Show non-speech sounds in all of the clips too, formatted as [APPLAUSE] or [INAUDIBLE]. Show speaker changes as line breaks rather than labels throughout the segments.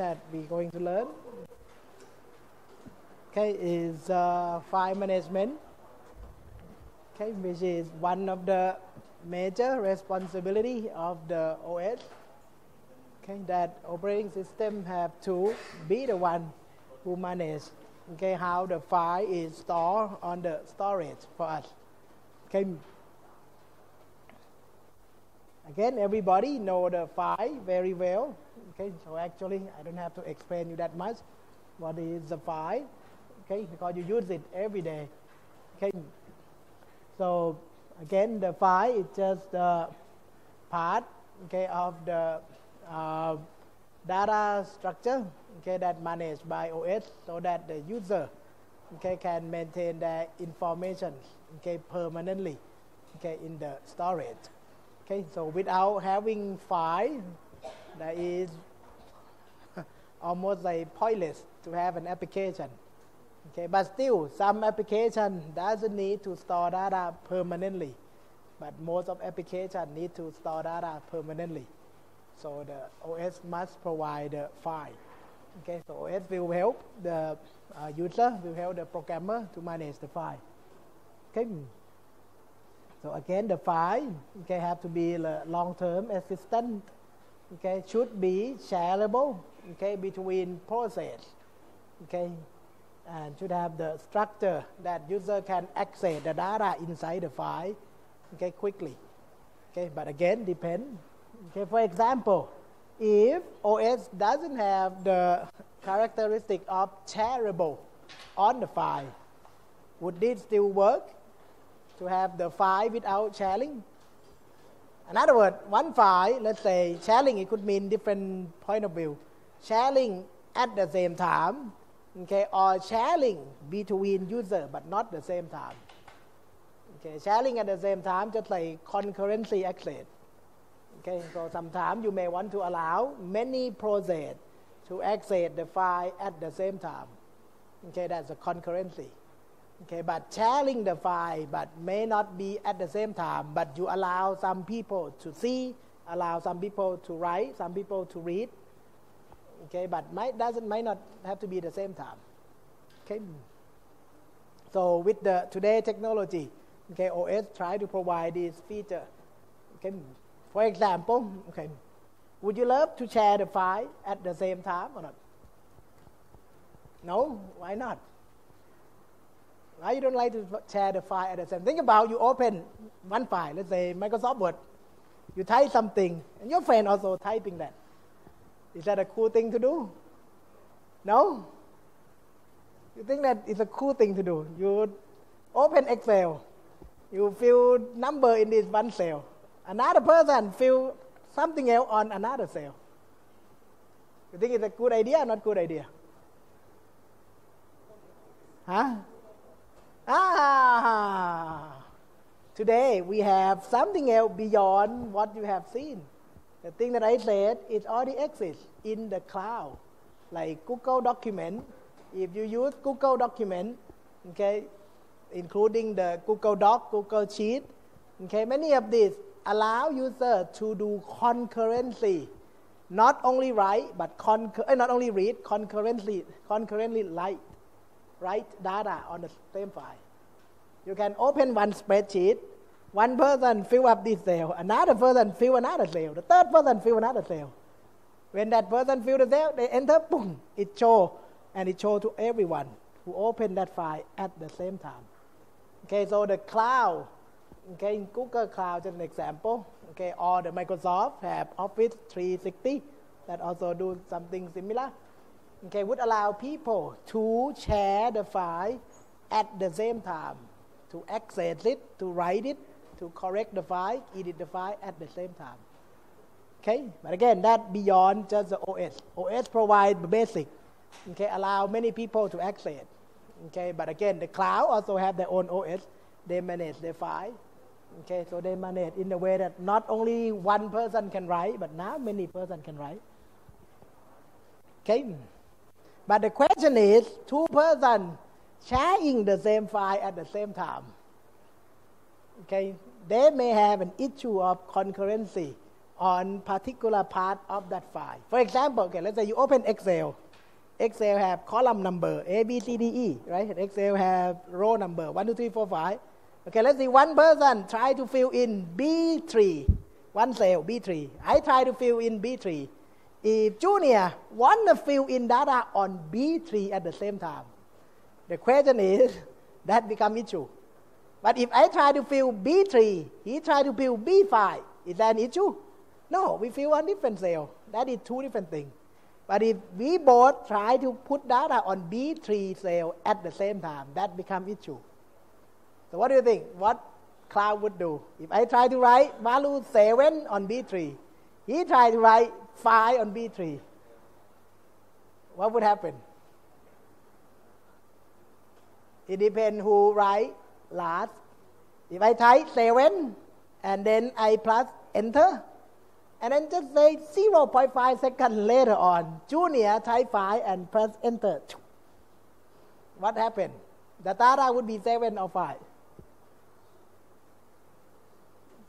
that we're going to learn okay, is uh, file management, okay, which is one of the major responsibility of the OS. Okay, that operating system have to be the one who manage okay, how the file is stored on the storage for us. Okay. Again, everybody know the file very well. Okay, so actually I don't have to explain you that much. What is the file? Okay, because you use it every day. Okay, so again, the file is just the part okay of the uh, data structure okay, that managed by OS so that the user okay, can maintain their information okay, permanently okay, in the storage. Okay, so without having file, that is almost like pointless to have an application. Okay, but still, some application doesn't need to store data permanently, but most of application need to store data permanently. So the OS must provide the file. Okay, so OS will help the uh, user, will help the programmer to manage the file. Okay. So again, the file okay have to be long-term assistant. Okay, should be shareable. Okay, between process. Okay, and should have the structure that user can access the data inside the file. Okay, quickly. Okay, but again, depend. Okay, for example, if OS doesn't have the characteristic of shareable on the file, would it still work? To have the file without sharing? In other words, one file, let's say sharing, it could mean different point of view. Sharing at the same time, okay, or sharing between user but not the same time. Okay, sharing at the same time just like concurrency access. Okay, so sometimes you may want to allow many process to access the file at the same time. Okay, that's a concurrency. Okay, but sharing the file but may not be at the same time, but you allow some people to see, allow some people to write, some people to read. Okay, but might doesn't might not have to be the same time. Okay. So with the today technology, okay, OS try to provide this feature. Okay, for example, okay, would you love to share the file at the same time or not? No, why not? Why you don't like to share the file at the same? Think about you open one file, let's say Microsoft Word. You type something, and your friend also typing that. Is that a cool thing to do? No. You think that it's a cool thing to do? You open Excel, you fill number in this one cell Another person fill something else on another cell. You think it's a good idea or not good idea? Huh? Ah! Today we have something else beyond what you have seen. The thing that I said it already exists in the cloud, like Google Document. If you use Google Document, okay, including the Google Doc, Google Sheet, okay, many of these allow user to do concurrently, not only write but concur, eh, not only read concurrently, concurrently write, write data on the same file. You can open one spreadsheet, one person fill up this cell, another person fill another cell, the third person fill another cell. When that person fill the cell, they enter, boom, it show, and it show to everyone who open that file at the same time. Okay, so the cloud Okay, in Google Cloud, just an example. Okay, or the Microsoft have Office 360 that also do something similar. Okay, would allow people to share the file at the same time, to access it, to write it, to correct the file, edit the file at the same time. Okay, but again, that beyond just the OS. OS provide the basic. Okay, allow many people to access. Okay, but again, the cloud also have their own OS. They manage their file. Okay, so they manage in a way that not only one person can write, but now many person can write. Okay, but the question is, two person sharing the same file at the same time. Okay, they may have an issue of concurrency on particular part of that file. For example, okay, let's say you open Excel. Excel have column number A, B, C, D, E, right? Excel have row number 1, 2, 3, 4, 5. Okay, let's see one person try to fill in B3, one cell, B3. I try to fill in B3. If junior want to fill in data on B3 at the same time, the question is, [LAUGHS] that become issue. But if I try to fill B3, he try to fill B5, is that an issue? No, we fill on different cell. That is two different things. But if we both try to put data on B3 cell at the same time, that become issue. So what do you think? What cloud would do? If I try to write value 7 on B3, he try to write 5 on B3, what would happen? It depends who write last. If I type 7 and then I press enter, and then just say 0.5 seconds later on, Junior type 5 and press enter. What happened? The data would be 7 or 5.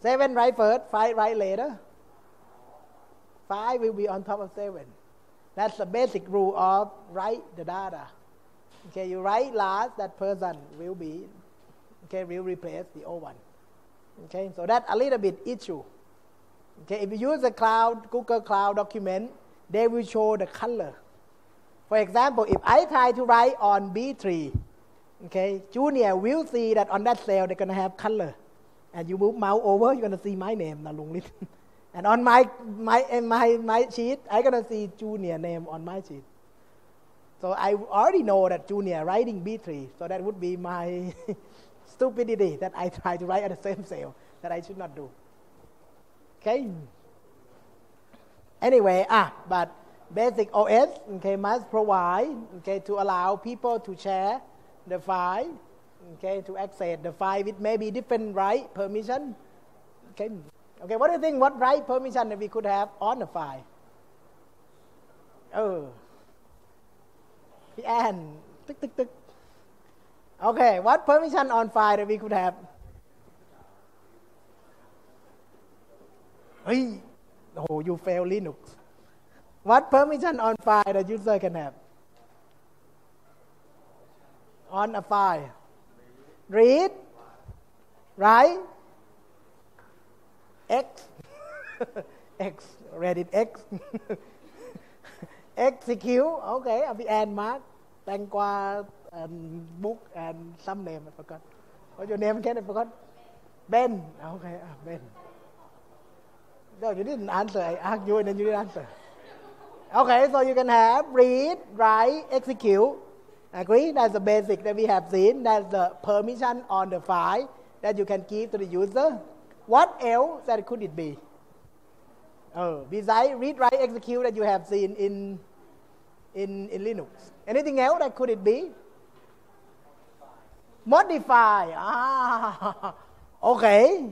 7 write first, 5 write later. 5 will be on top of 7. That's the basic rule of write the data. Okay, you write last, that person will be, okay, will replace the old one. Okay, so that's a little bit issue. Okay, if you use the cloud, Google Cloud document, they will show the color. For example, if I try to write on B3, okay, Junior will see that on that cell they're to have color. And you move mouse over, you're to see my name, Nalung [LAUGHS] and on my, my, my, my sheet, I'm to see Junior name on my sheet. So I already know that Junior writing B3, so that would be my [LAUGHS] stupidity that I try to write at the same sale that I should not do. Okay? Anyway, ah, but basic OS okay, must provide okay, to allow people to share the file, okay, to access the file with maybe different right permission. Okay, okay what do you think? What right permission that we could have on the file? Oh, the end. Tick, tick, tick. Okay, what permission on file that we could have? Hey, oh, you fail Linux. What permission on file that user can have? On a file. Read, write, X, [LAUGHS] X, Reddit X, [LAUGHS] execute, okay, I'll be end mark, thank you and book and some name I forgot. What's your name again? I forgot. Ben. Okay, Ben. No, you didn't answer. I asked you and then you didn't answer. Okay, so you can have read, write, execute. Agree? That's the basic that we have seen. That's the permission on the file that you can give to the user. What else that could it be? Oh, besides read, write, execute that you have seen in in, in Linux. Anything else that could it be? modify. Ah, okay.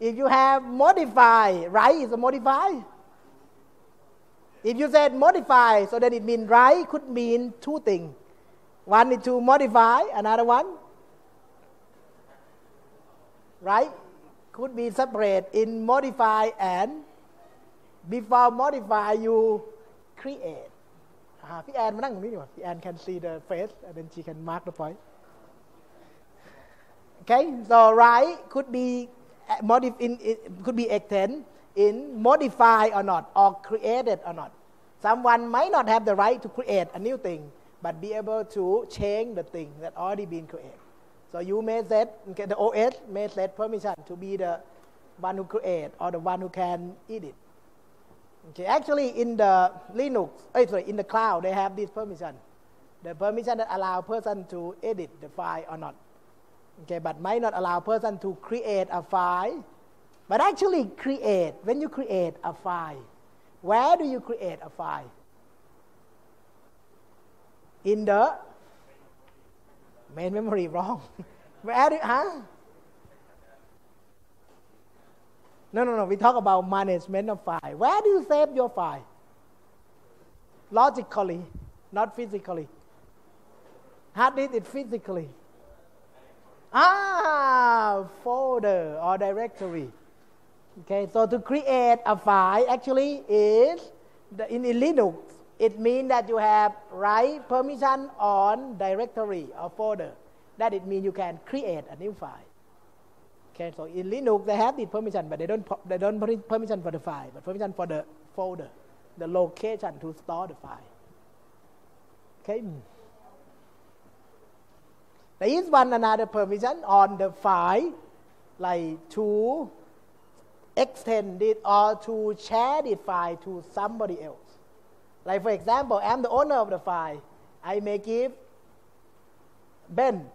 If you have modify, write is a modify. If you said modify, so then it means write could mean two things. One is to modify, another one, write, could be separate in modify and before modify you create. Ah, พี่แอนมานั่งตรงนี้ดีกว่าพี่แอน can see the face and then she can mark the point okay so write could be uh, modif in, it could be extend in modify or not or created or not someone might not have the right to create a new thing but be able to change the thing that already been created so you may set okay, the OS may set permission to be the one who create or the one who can edit Okay, actually in the Linux, oh, sorry, in the cloud, they have this permission. The permission that allow person to edit the file or not. Okay, but might not allow person to create a file. But actually create, when you create a file, where do you create a file? In the main memory, [LAUGHS] wrong. where do, huh? No, no, no. We talk about management of file. Where do you save your file? Logically, not physically. How did it physically. Ah, folder or directory. Okay, so to create a file actually is the, in, in Linux. It means that you have write permission on directory or folder. That it means you can create a new file. Okay, so in Linux they have the permission, but they don't they don't permission for the file, but permission for the folder, the location to store the file. Okay. There is one another permission on the file, like to extend it or to share the file to somebody else. Like for example, I'm the owner of the file. I may give Ben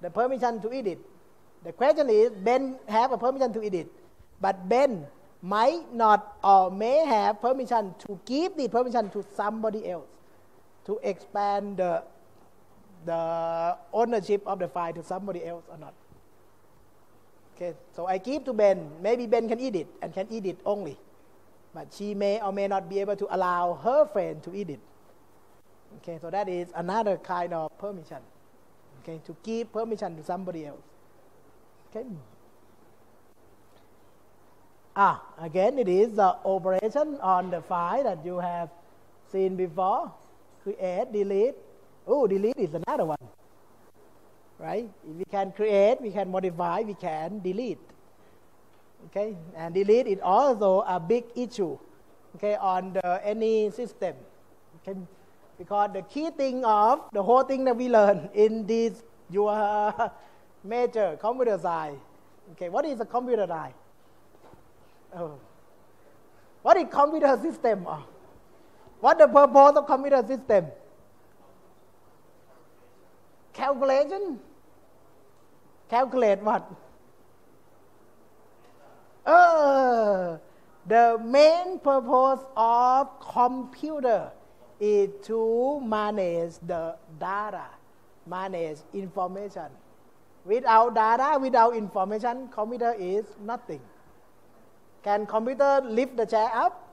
the permission to edit. The question is, Ben have a permission to edit, but Ben might not or may have permission to give the permission to somebody else to expand the the ownership of the file to somebody else or not. Okay, so I give to Ben. Maybe Ben can eat it and can eat it only, but she may or may not be able to allow her friend to eat it. Okay, so that is another kind of permission. Okay, to give permission to somebody else. Okay. Ah, again, it is the operation on the file that you have seen before. Create, delete, Oh, delete is another one. Right? If we can create, we can modify, we can delete. Okay? And delete is also a big issue okay, on the, any system. Okay? Because the key thing of the whole thing that we learn in this your [LAUGHS] major computer science. Okay, what is a computer science? Oh. What is computer system? Oh. What the purpose of computer system? Calculation? Calculate what? Uh, the main purpose of computer is to manage the data manage information. Without data without information computer is nothing. Can computer lift the chair up?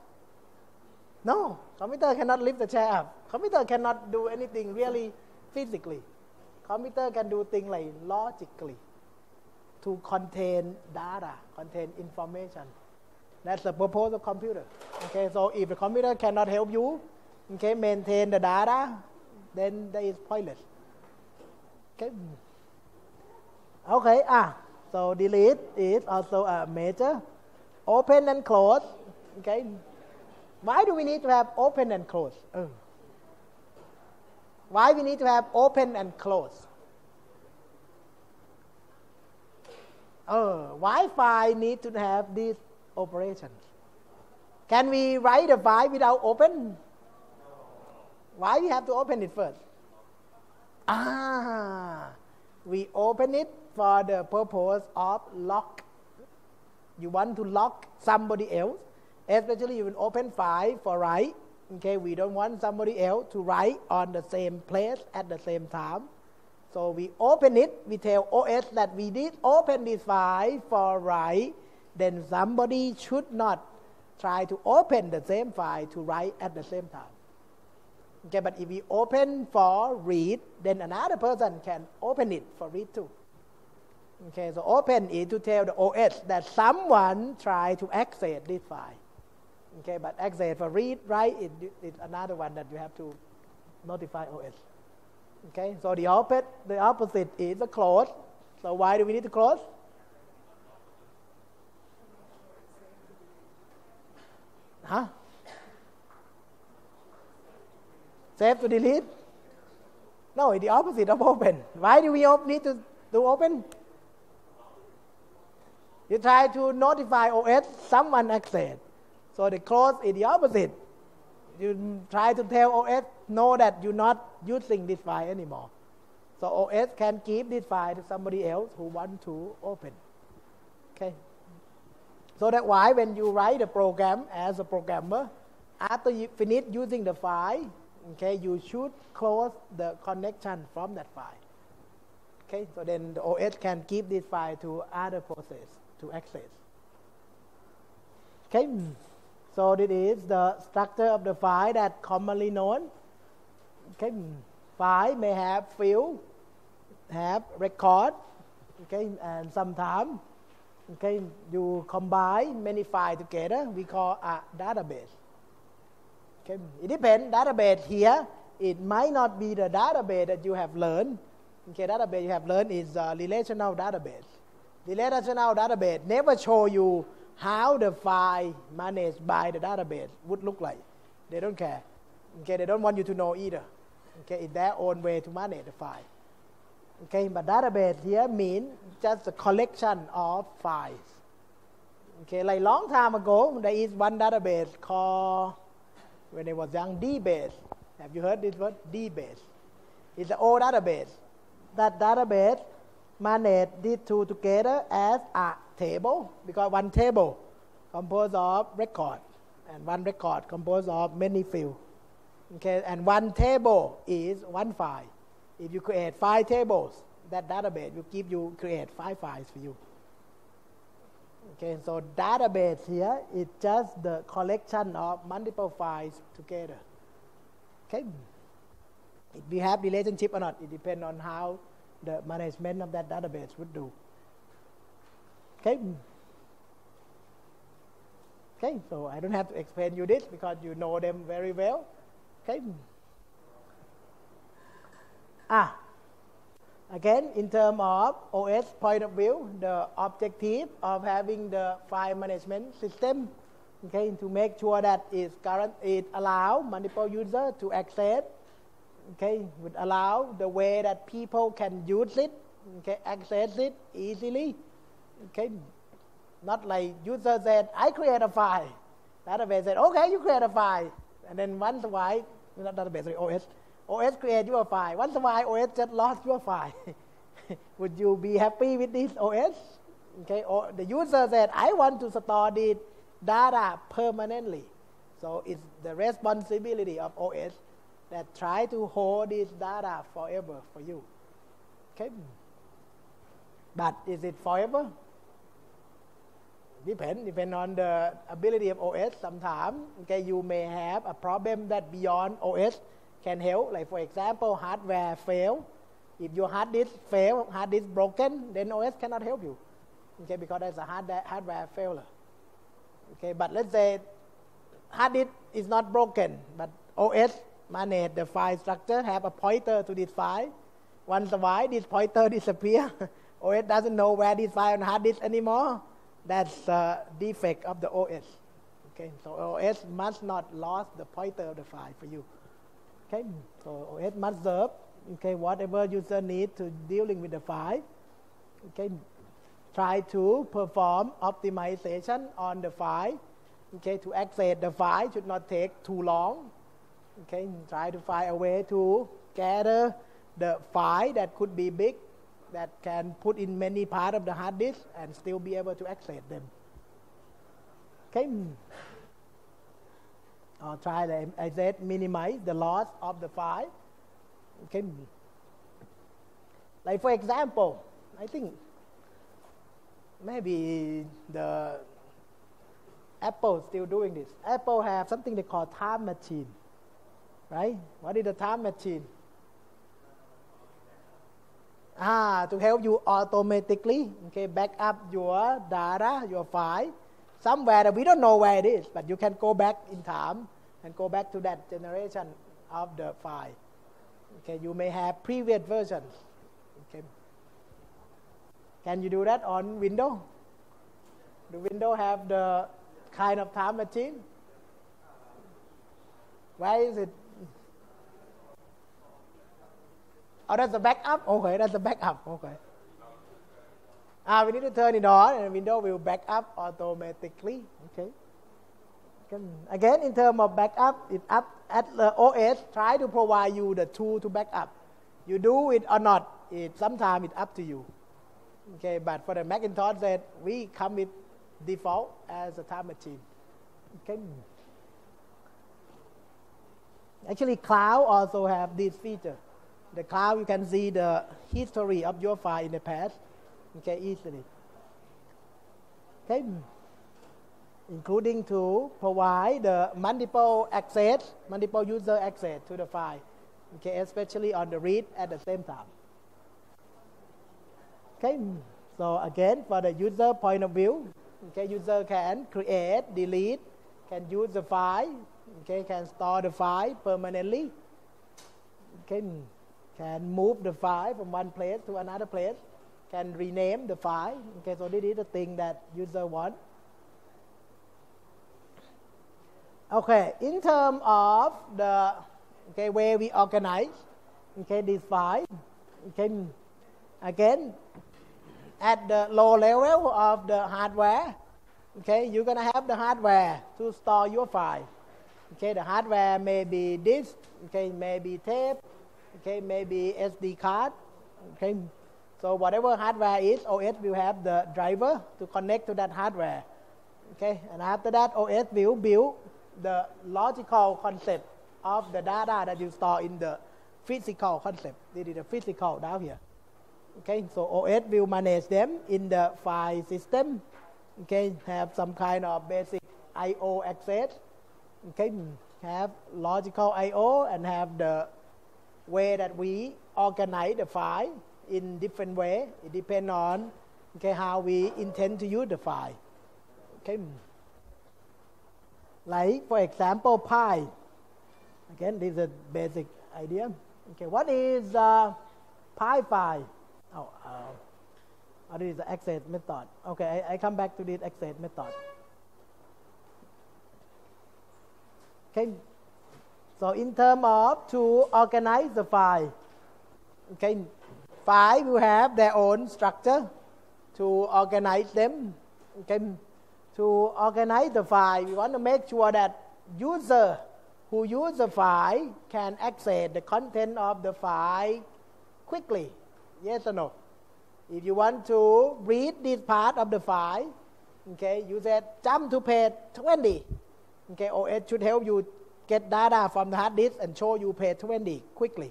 No computer cannot lift the chair up. Computer cannot do anything really physically Computer can do things like logically to contain data, contain information. That's the purpose of computer. Okay, so if the computer cannot help you, okay, maintain the data, then that is pointless. Okay. Okay, ah, so delete is also a major. Open and close. Okay. Why do we need to have open and close? Uh. Why we need to have open and close? Oh, Wi-Fi need to have these operations. Can we write a file without open? Why we have to open it first? Ah, we open it for the purpose of lock. You want to lock somebody else, especially you will open file for write Okay, we don't want somebody else to write on the same place at the same time. So we open it, we tell OS that we did open this file for write, then somebody should not try to open the same file to write at the same time. Okay, but if we open for read, then another person can open it for read too. Okay, so open is to tell the OS that someone try to access this file. Okay, but access for read, write is, is another one that you have to notify OS. Okay, so the opposite, the opposite is a close. So why do we need to close? Huh? Save to delete? No, it's the opposite of open. Why do we need to do open? You try to notify OS someone access. So the close is the opposite. You try to tell OS, know that you're not using this file anymore. So OS can give this file to somebody else who want to open. Okay. So that's why when you write a program as a programmer, after you finish using the file, okay, you should close the connection from that file. Okay, so then the OS can give this file to other process to access. Okay. So this is the structure of the file that commonly known. Okay, mm, file may have field, have record, Okay, and sometimes okay, you combine many files together, we call a database. Okay, mm, it depends. Database here, it might not be the database that you have learned. Okay, database you have learned is a relational database. The relational database never show you how the file managed by the database would look like. They don't care. Okay, they don't want you to know either. Okay, it's their own way to manage the file. Okay, but database here means just a collection of files. Okay, like long time ago, there is one database called, when I was young, DBase. Have you heard this word? DBase. It's an old database. That database managed these two together as a table because one table composed of record and one record composed of many fields. Okay, and one table is one file. If you create five tables, that database will give you create five files for you. Okay, so database here is just the collection of multiple files together. Okay, if you have relationship or not, it depends on how the management of that database would do. Okay. Okay, so I don't have to explain you this because you know them very well. Okay. Ah, again, in terms of OS point of view, the objective of having the file management system, okay, to make sure that it's current, it allow multiple users to access, okay, would allow the way that people can use it, okay, access it easily, okay, not like user said, I create a file. Database said, okay, you create a file. And then once a while, not database, sorry, OS. OS create your file. Once a while, OS just lost your file. [LAUGHS] Would you be happy with this OS? Okay, or the user said, I want to store this data permanently. So it's the responsibility of OS that try to hold this data forever for you. Okay? But is it forever? Depend depend on the ability of OS. Sometimes okay, you may have a problem that beyond OS can help. Like for example, hardware fail. If your hard disk fail, hard disk broken, then OS cannot help you. Okay, because there's a hard hardware failure. Okay, but let's say hard disk is not broken, but OS manage the file structure, have a pointer to this file. Once a while, this pointer [LAUGHS] disappear. OS doesn't know where this file on hard disk anymore that's a defect of the OS. Okay, so OS must not lose the pointer of the file for you. Okay, so OS must serve okay whatever user need to dealing with the file. Okay, try to perform optimization on the file. Okay, to access the file should not take too long. Okay, try to find a way to gather the file that could be big that can put in many part of the hard disk and still be able to access them. Okay. Hmm. Or try, the, I said, minimize the loss of the file. Okay. Hmm. Like for example, I think maybe the Apple still doing this. Apple have something they call time machine, right? What is the time machine? Ah, to help you automatically okay, back up your data, your file, somewhere that we don't know where it is, but you can go back in time and go back to that generation of the file. Okay, you may have previous versions. Okay. Can you do that on Windows? Do Windows have the kind of time machine? Where is it Oh, that's the backup? Okay, that's the backup. Okay. Ah, we need to turn it on and Windows will back up automatically. Okay. Again, in terms of backup, it up at the OS try to provide you the tool to back up. You do it or not, it sometimes it's up to you. Okay, but for the Macintosh that we come with default as a time machine. Okay. Actually, cloud also have this feature the cloud, you can see the history of your file in the past, okay, easily. Okay, including to provide the multiple access, multiple user access to the file, okay, especially on the read at the same time. Okay, so again, for the user point of view, okay, user can create, delete, can use the file, okay, can store the file permanently, okay, can move the file from one place to another place, can rename the file. Okay, so this is the thing that user want. Okay, in terms of the okay where we organize okay this file, okay, again at the low level of the hardware, okay, you're gonna have the hardware to store your file. Okay, the hardware may be disk, okay, maybe tape, okay, maybe SD card, okay. So whatever hardware is, OS will have the driver to connect to that hardware. Okay, and after that, OS will build the logical concept of the data that you store in the physical concept. This is the physical down here. Okay, so OS will manage them in the file system. Okay, have some kind of basic I/O access. Okay, have logical I/O and have the way that we organize the file in different way. It depends on okay how we intend to use the file. Okay. Like for example, pile. Again, this is a basic idea. Okay, what is uh, pile file? Oh, uh, oh, this is the access method. Okay, I, I come back to this access method. Okay, so in terms of to organize the file, okay, file will have their own structure to organize them. Okay, to organize the file, we want to make sure that user who use the file can access the content of the file quickly. Yes or no? If you want to read this part of the file, okay, you said jump to page 20. Okay, OS should help you get data from the hard disk and show you page 20 quickly.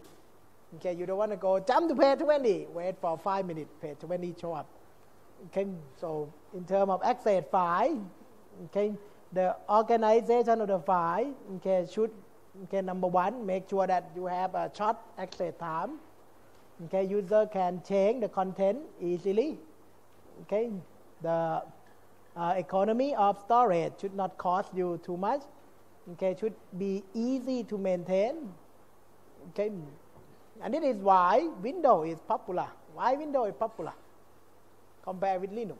Okay, you don't want to go jump to page 20, wait for five minutes, page 20 show up. Okay, so in terms of access file, okay, the organization of the file, okay, should, okay, number one, make sure that you have a short access time. Okay, user can change the content easily. Okay, the uh, economy of storage should not cost you too much. Okay, should be easy to maintain. Okay, and this is why Windows is popular. Why Windows is popular compared with Linux?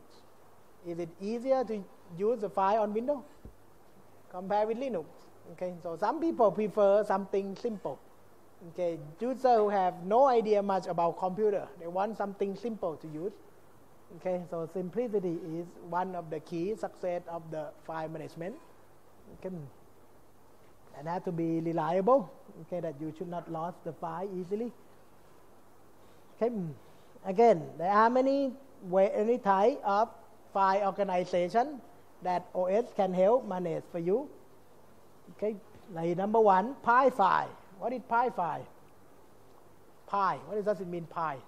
Is it easier to use the file on Windows compared with Linux? Okay, so some people prefer something simple. Okay, users who have no idea much about computer, they want something simple to use. Okay, so simplicity is one of the key success of the file management. Okay, and have to be reliable. Okay, that you should not lose the file easily. Okay, again, there are many way, any type of file organization that OS can help manage for you. Okay, like number one, Pile file. What is Pile file? Pile. What does it mean, Pile?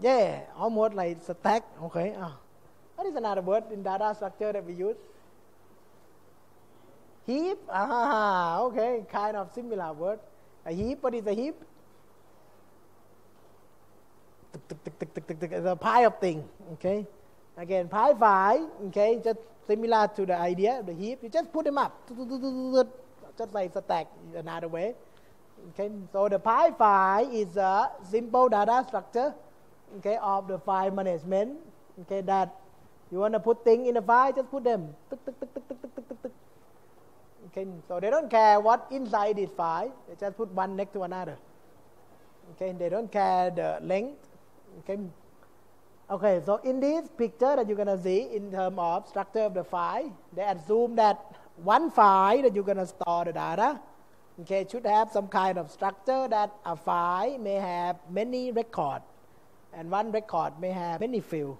Yeah, almost like stack. Okay. Uh, what is another word in data structure that we use? Heap. Ah, okay. Kind of similar word. A heap. What is a heap? The pile of thing, Okay. Again, pile file. Okay, just similar to the idea of the heap. You just put them up just like stack another way. Okay, so the pile file is a simple data structure okay, of the file management. Okay, that you want to put things in the file, just put them. Okay, so they don't care what inside this file, they just put one next to another. Okay, they don't care the length. Okay, okay, so in this picture that you're gonna see in terms of structure of the file, they assume that one file that you're to store the data okay should have some kind of structure that a file may have many records and one record may have many fields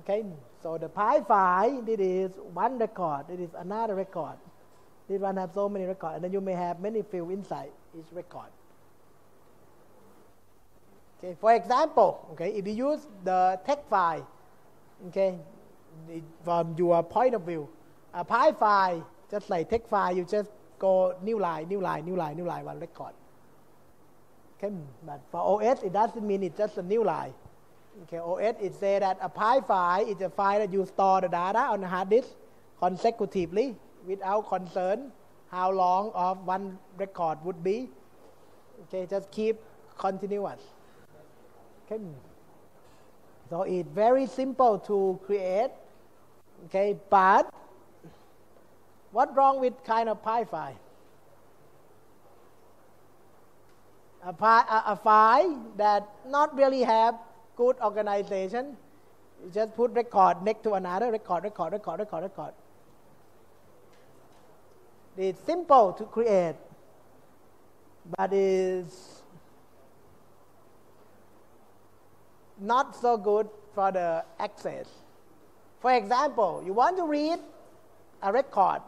okay? So the pile file it is one record it is another record this one have so many records and then you may have many fields inside each record okay for example okay if you use the text file okay from your point of view a pile file, just like text file, you just go new line, new line, new line, new line, one record. Okay, hmm, but for OS, it doesn't mean it's just a new line. Okay, OS, it say that a pile file is a file that you store the data on the hard disk consecutively without concern how long of one record would be. Okay, just keep continuous. Okay. So it's very simple to create. Okay, but what wrong with kind of pile file? a, a, a file that not really have good organization. You just put record next to another record, record, record, record, record. It's simple to create, but it's not so good for the access. For example, you want to read a record.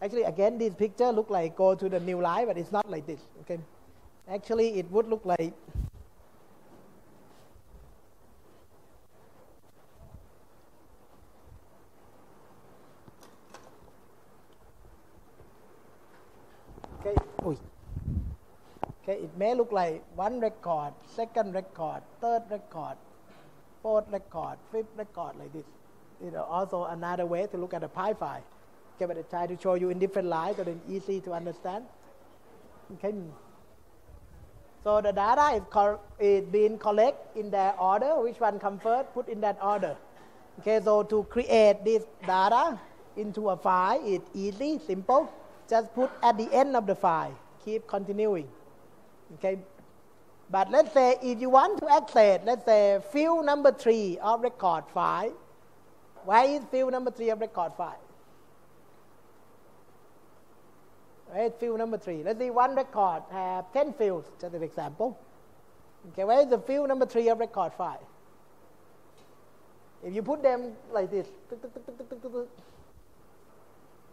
Actually, again, this picture look like go to the new life, but it's not like this. Okay. Actually, it would look like okay, ui. Okay, it may look like one record, second record, third record, fourth record, fifth record, like this. You know, also another way to look at a pile file. Okay, but I try to show you in different lines so then easy to understand. Okay. So the data is, is being collected in their order. Which one comes first? Put in that order. Okay, so to create this data into a file is easy, simple. Just put at the end of the file. Keep continuing. Okay. But let's say if you want to access, let's say field number three of record five, Why is field number three of record five? Right, field number three. Let's see one record have 10 fields, just an example. Okay, where is the field number three of record five? If you put them like this,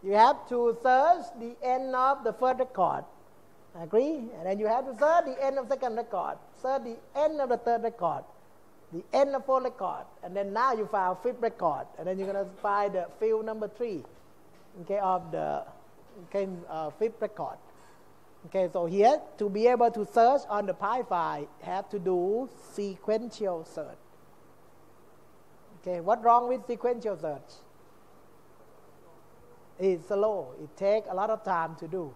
you have to search the end of the first record. Agree? And then you have to search the end of second record, search the end of the third record, the end of fourth record, and then now you find fifth record, and then you're to find the field number three, okay, of the okay, uh, fifth record. Okay, so here to be able to search on the pile file, have to do sequential search. Okay, what wrong with sequential search? It's slow. It takes a lot of time to do.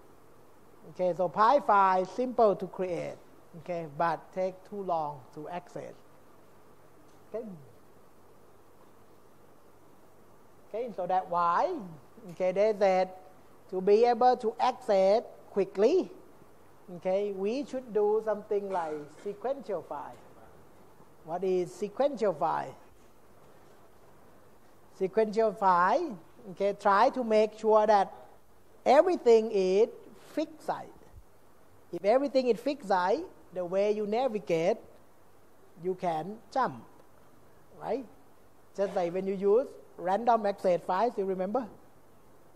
Okay, so pile file simple to create. Okay, but take too long to access. Okay. Okay, so that why okay they said to be able to access quickly, okay, we should do something like sequential file. What is sequential file? Sequential file, okay, try to make sure that everything is fixed. If everything is fixed, the way you navigate, you can jump, right? Just like when you use random access files, you remember?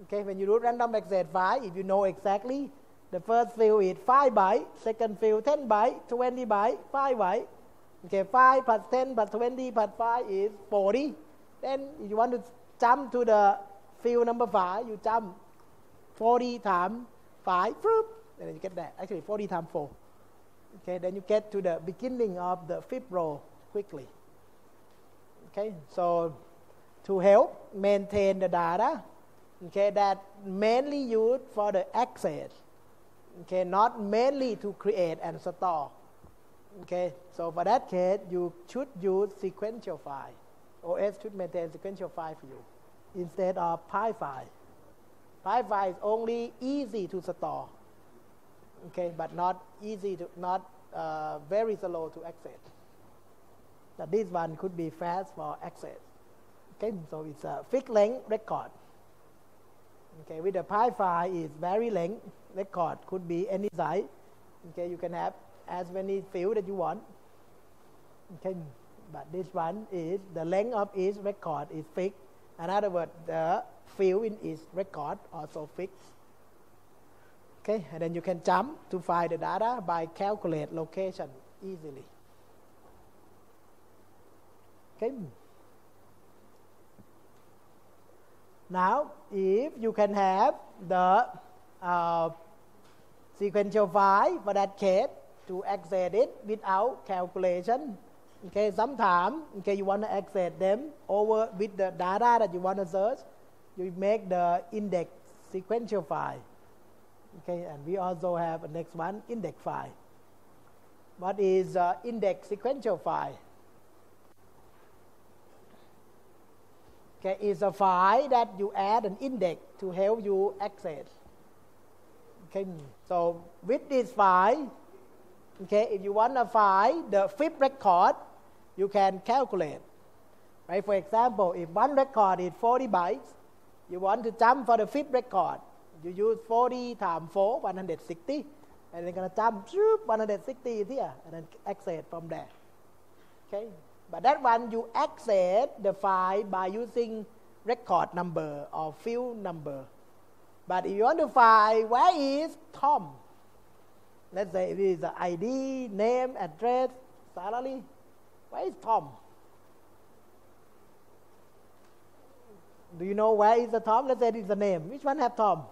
Okay, when you do random access file, if you know exactly the first field is 5 byte, second field 10 byte, 20 byte, 5 byte. Okay, 5 plus 10 plus 20 plus 5 is 40. Then if you want to jump to the field number 5, you jump 40 times 5, and then you get that. Actually, 40 times 4. Okay, then you get to the beginning of the fifth row quickly. Okay, so to help maintain the data, okay, that mainly used for the access, okay, not mainly to create and store. Okay, so for that case, you should use sequential file. OS should maintain sequential file for you instead of pile file. PI file is only easy to store, okay, but not easy to, not uh, very slow to access. But this one could be fast for access. Okay, so it's a fixed length record. Okay, with the pile file is very length record could be any size. Okay, you can have as many fields that you want. Okay, but this one is the length of each record is fixed. In other words, the field in each record also fixed. Okay, and then you can jump to find the data by calculate location easily. Okay. Now, if you can have the uh, sequential file for that case, to access it without calculation. Okay, sometimes okay, you want to access them over with the data that you want to search. You make the index sequential file. Okay, and we also have a next one index file. What is uh, index sequential file? Okay, it's a file that you add an index to help you access. Okay, so with this file, okay, if you want to find the fifth record, you can calculate. Right? For example, if one record is 40 bytes, you want to jump for the fifth record, you use 40 times 4, 160, and you're going to jump 160 is here, and then access from there. Okay? But that one you access the file by using record number or field number. But if you want to find where is Tom, let's say it is the ID, name, address, salary, where is Tom? Do you know where is the Tom? Let's say it is the name. Which one have Tom?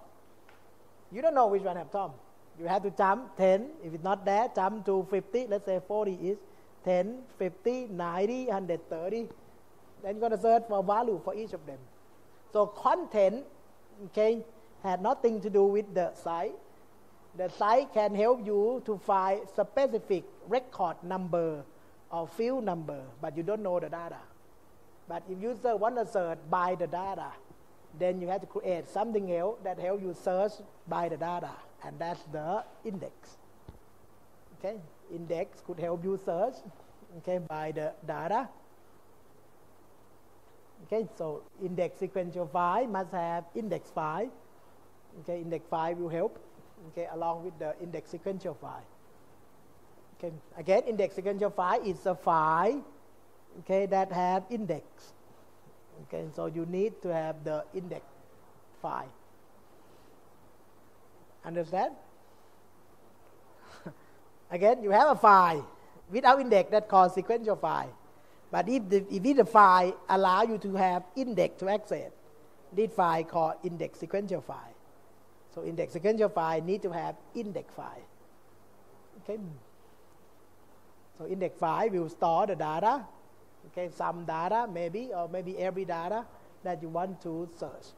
You don't know which one have Tom. You have to jump 10. If it's not there, jump to 50. Let's say 40 is 10, 50, 90, 130. Then you're going to search for value for each of them. So content, okay, had nothing to do with the site. The site can help you to find specific record number or field number, but you don't know the data. But if user want to search by the data, then you have to create something else that help you search by the data, and that's the index. Okay, index could help you search, okay, by the data. Okay, so index sequential file must have index file. Okay, index file will help. Okay, along with the index sequential file. Okay, again, index sequential file is a file okay, that have index. Okay, so you need to have the index file. Understand? [LAUGHS] Again, you have a file without index that called sequential file. But if the, if the file allow you to have index to access, this file called index sequential file. So index sequential file need to have index file. Okay. So index file will store the data, okay, some data maybe, or maybe every data that you want to search.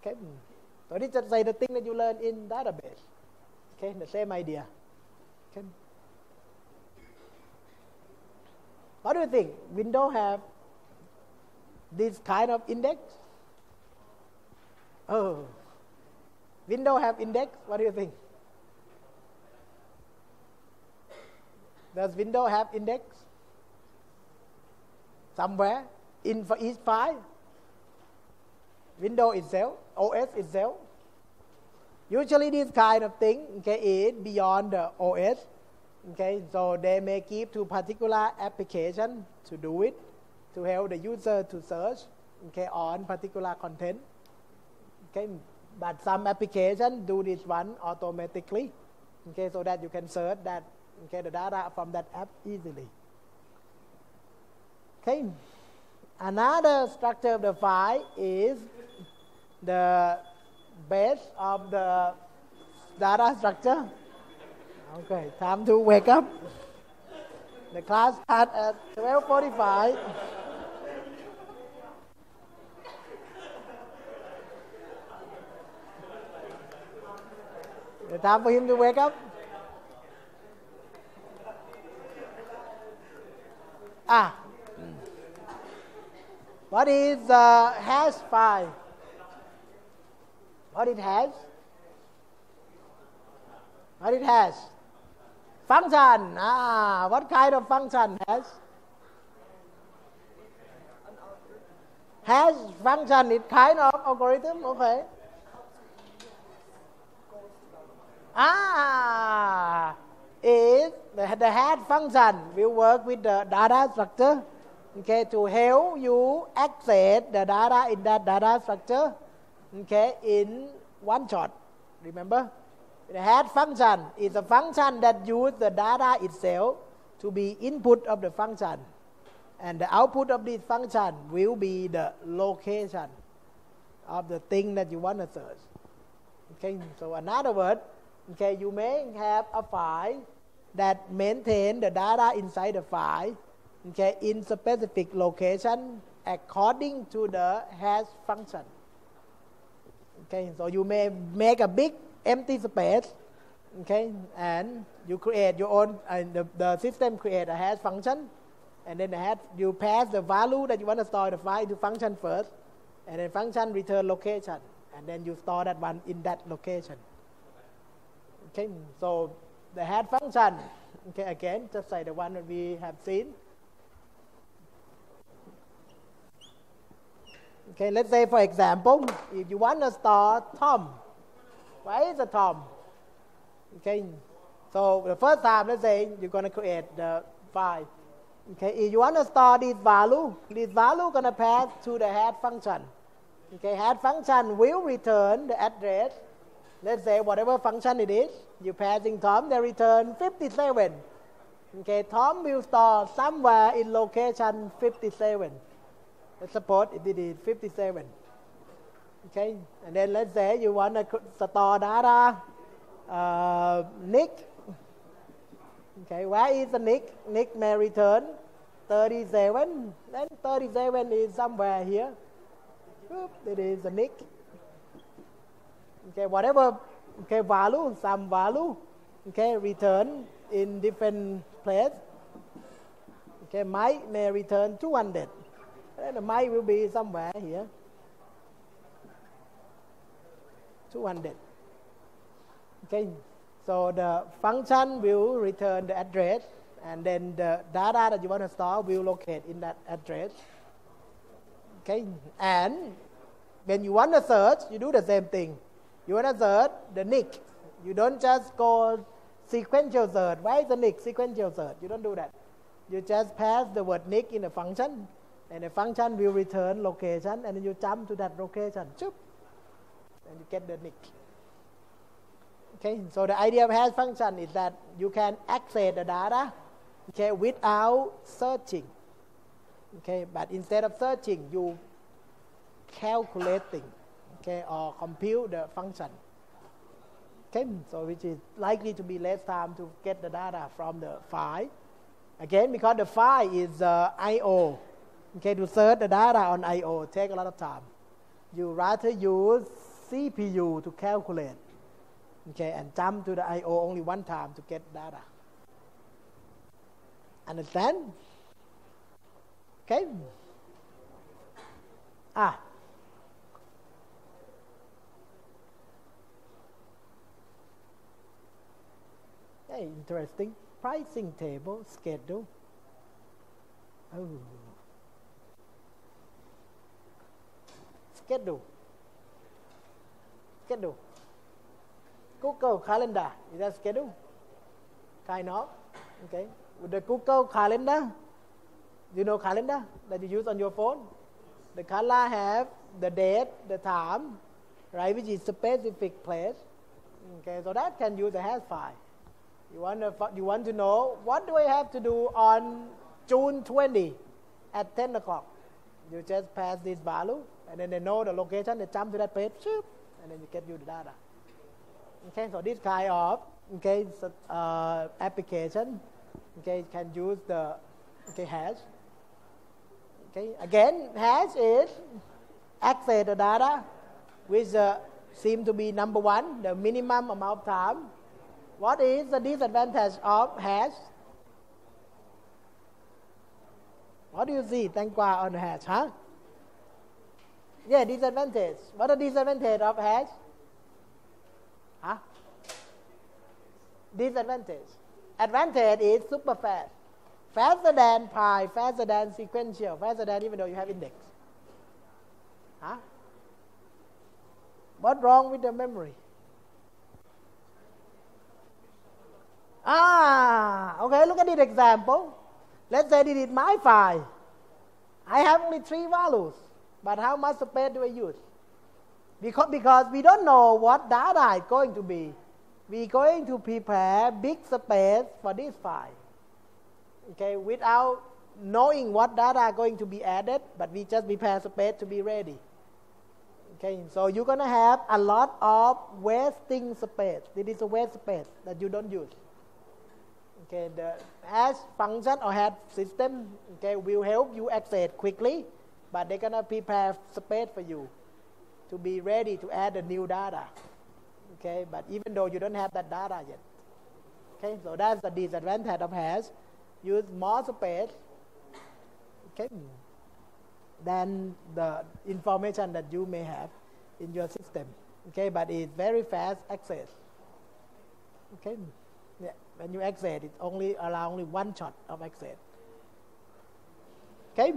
Okay. Hmm. So this just say the thing that you learn in database. Okay, the same idea. Okay. What do you think? Windows have this kind of index? Oh, Windows have index? What do you think? Does Windows have index? Somewhere in for each file? Windows itself, OS itself. Usually this kind of thing okay, is beyond the OS. Okay, so they may give to particular application to do it, to help the user to search okay, on particular content. Okay, but some application do this one automatically. Okay, so that you can search that okay, the data from that app easily. Okay, another structure of the file is the base of the data structure. Okay, time to wake up. The class starts at 12:45. The time for him to wake up. Ah. What is the hash file? What it has? What it has? Function. Ah, what kind of function has? Has function It kind of algorithm. Okay. Ah, is the, hash function. Will work with the data structure okay to help you access the data in that data structure okay in one shot. Remember? The hash function is a function that use the data itself to be input of the function. And the output of this function will be the location of the thing that you want to search. Okay so another word okay you may have a file that maintain the data inside the file okay, in specific location according to the hash function. Okay, so you may make a big empty space, okay, and you create your own, uh, the, the system create a hash function, and then the hash, you pass the value that you want to store the file to function first, and then function return location, and then you store that one in that location. Okay, so the hash function, okay, again, just like the one that we have seen. Okay, let's say for example, if you want to store Tom, where is the Tom? Okay, so the first time, let's say you're going to create the file. Okay, if you want to store this value, this value going to pass to the hash function. Okay, head function will return the address. Let's say whatever function it is, you passing Tom, they return 57. Okay, Tom will store somewhere in location 57. Let's suppose it is 57. Okay, and then let's say you want to store data uh, Nick. Okay, where is the Nick? Nick may return 37. Then 37 is somewhere here. Oop, it is a Nick. Okay, whatever okay value, some value, okay, return in different place. Okay, Mike may return 200. And the Mike will be somewhere here. 200. Okay, so the function will return the address and then the data that you want to store will locate in that address. Okay, and when you want to search, you do the same thing. You want to search the nick. You don't just go sequential search. Where is the nick? Sequential search. You don't do that. You just pass the word nick in a function and the function will return location and then you jump to that location choop, and you get the nick okay so the idea of hash function is that you can access the data okay without searching okay but instead of searching you calculating okay or compute the function okay so which is likely to be less time to get the data from the file again because the file is uh, io Okay, to search the data on I/O take a lot of time. You rather use CPU to calculate. Okay, and jump to the I/O only one time to get data. Understand? Okay. Ah. Hey, interesting. Pricing table schedule. Oh. schedule. Schedule. Google Calendar. Is that schedule? Kind of. Okay. With the Google Calendar, you know calendar that you use on your phone? The color have the date, the time, right, which is specific place. Okay, so that can use a hash file. You want to you want to know what do I have to do on June 20 at 10 o'clock? You just pass this value and then they know the location, they jump to that page, and then you get you the data. Okay, so this kind of okay uh, application okay can use the okay hash. Okay, again hash is access the data which uh, seem to be number one, the minimum amount of time. What is the disadvantage of hash? What do you see? God on hash, huh? Yeah, disadvantage. What are disadvantage of hash? Huh? Disadvantage. Advantage is super fast. Faster than pile, faster than sequential, faster than even though you have index. Huh? What's wrong with the memory? Ah, okay, look at this example. Let's say this is my file. I have only three values. But how much space do I use? Because, because we don't know what data is going to be. We're going to prepare big space for this file. Okay, without knowing what data are going to be added, but we just prepare space to be ready. Okay, so you're to have a lot of wasting space. This is a waste space that you don't use. Okay, the hash function or hash system okay, will help you access quickly, but they're gonna prepare space for you to be ready to add the new data. Okay, but even though you don't have that data yet. Okay, so that's the disadvantage of hash. Use more space. Okay, than the information that you may have in your system. Okay, but it's very fast access. Okay, when you exit, it only allow only one shot of exit. Okay,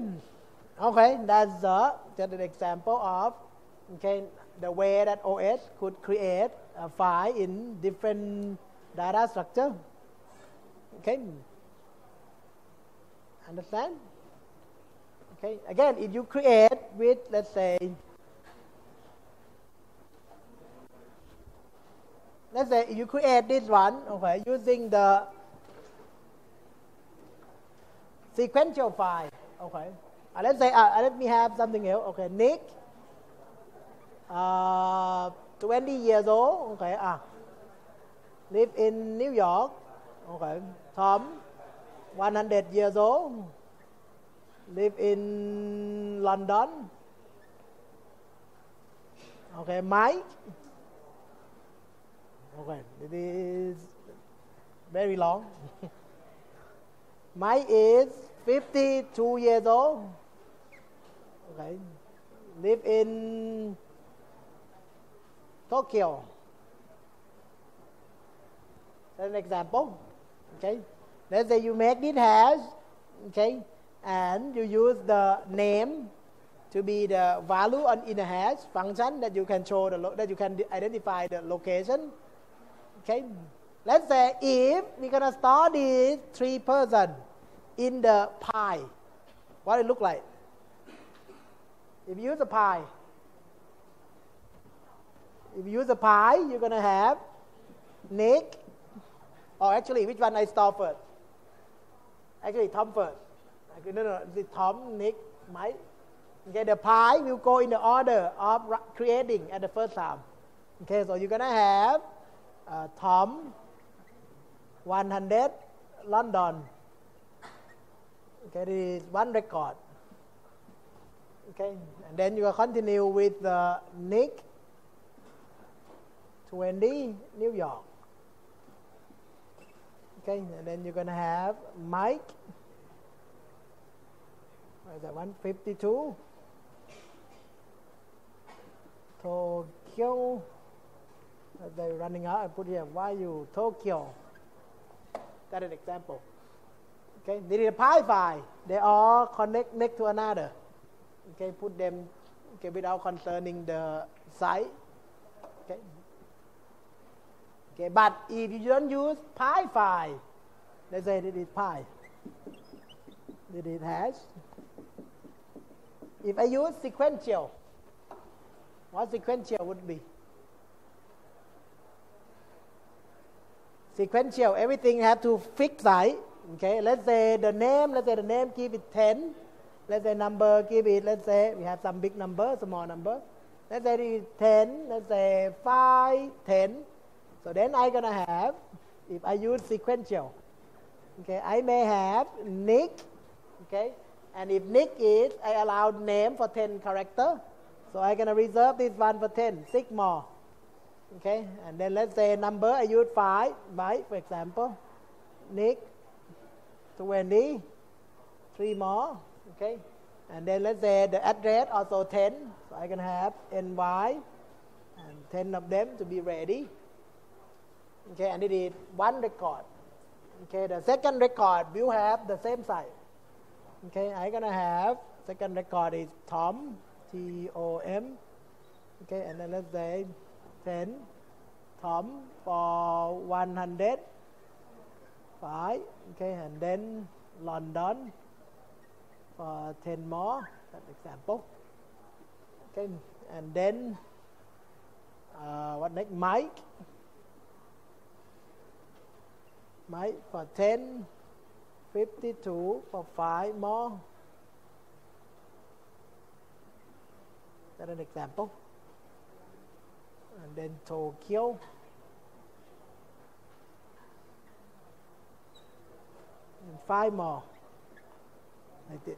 okay, that's the, just an example of okay the way that OS could create a file in different data structure. Okay, understand? Okay, again, if you create with, let's say, let's say you create this one, okay, using the sequential file, okay. Uh, let's say, uh, let me have something else, okay, Nick, uh, 20 years old, okay, ah, live in New York, okay, Tom, 100 years old, live in London. Okay, Mike. Okay, it is very long. [LAUGHS] Mike is 52 years old. Okay, live in Tokyo. That's an example. Okay, let's say you make this hash. Okay, and you use the name to be the value on in a hash function that you can show the that you can identify the location. Okay, let's say if we're gonna store these three person in the pile, what it look like? If you use a pile, if you use a pile, you're gonna have Nick, or actually, which one I store first? Actually, Tom first no, no, the Tom, Nick, Mike. Okay, the pile will go in the order of creating at the first time. Okay, so you're gonna have uh, Tom, 100, London. Okay, this is one record. Okay, and then you continue with uh, Nick, 20, New York. Okay, and then you're gonna have Mike, is that one? 52. Tokyo. They're running out. I put here, why you Tokyo? That's an example. Okay, this is a pile file. They all connect next to another. Okay, put them okay, without concerning the site. Okay. Okay, but if you don't use pile file, let's say it is pile. This is hash. If I use sequential, what sequential would be? Sequential, everything have to fix right. Okay, let's say the name, let's say the name give it 10. Let's say number give it, let's say we have some big number, small number. Let's say it is 10, let's say 5, 10. So then i going to have, if I use sequential, okay, I may have Nick, okay, and if Nick is, I allowed name for 10 character. So I'm going to reserve this one for 10, 6 more. Okay, and then let's say number, I use 5, right, for example. Nick, 20, 3 more. Okay, and then let's say the address also 10. So I can have NY and 10 of them to be ready. Okay, and it is one record. Okay, the second record will have the same size. Okay, I'm gonna have second record is Tom, T O M. Okay, and then let's say 10 Tom for 100 5 okay and then London for 10 more that example. Okay and then uh, what next? Mike. Mike for 10 52 for 5 more. That's an example. And then Tokyo. five more like this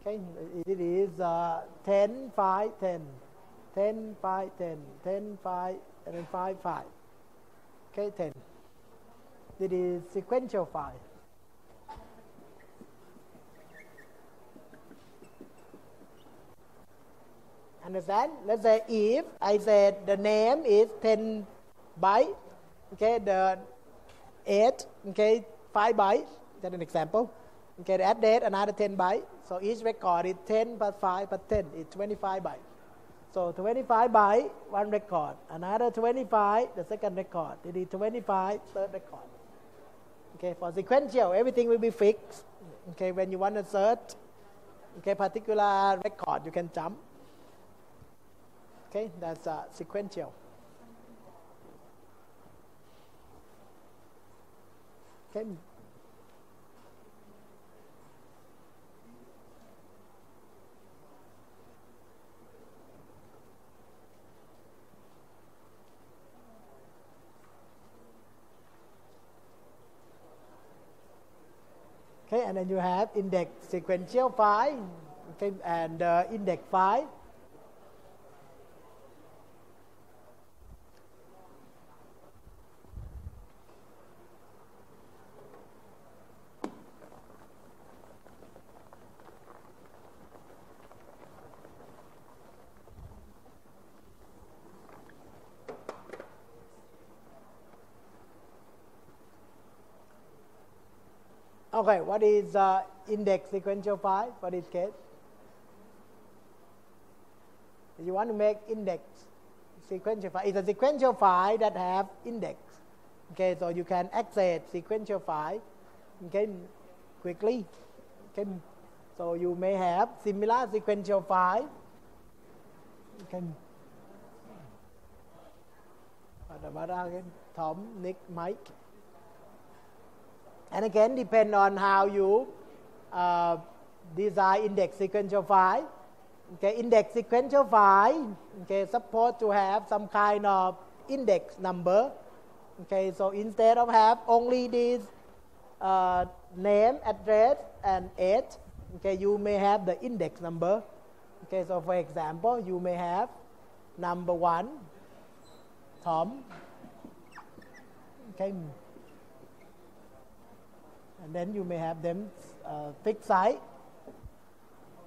okay it is uh, 10 5 10 10 5 10 10 5 and then 5 5 okay 10 this is sequential 5 understand? Let's say if I said the name is 10 byte okay the 8 okay 5 bytes that's an example. Okay the address another 10 bytes so each record is 10 plus 5 plus 10 is 25 bytes so 25 byte one record. Another 25 the second record. It is 25 third record. Okay for sequential everything will be fixed. Okay when you want to search okay particular record you can jump okay? That's uh, sequential. Okay. Okay and then you have index sequential file okay and uh, index file Okay, what is uh, index sequential file for this case? You want to make index sequential file. It's a sequential file that have index. Okay, so you can access sequential file okay, quickly. Okay, so you may have similar sequential file. Okay. What about again? Tom, Nick, Mike. And again, depend on how you uh, design index sequential file. Okay, index sequential file, okay, supposed to have some kind of index number. Okay, so instead of have only this uh, name, address, and age, okay, you may have the index number. Okay, so for example, you may have number one, Tom. Okay, and then you may have them uh, fixed size.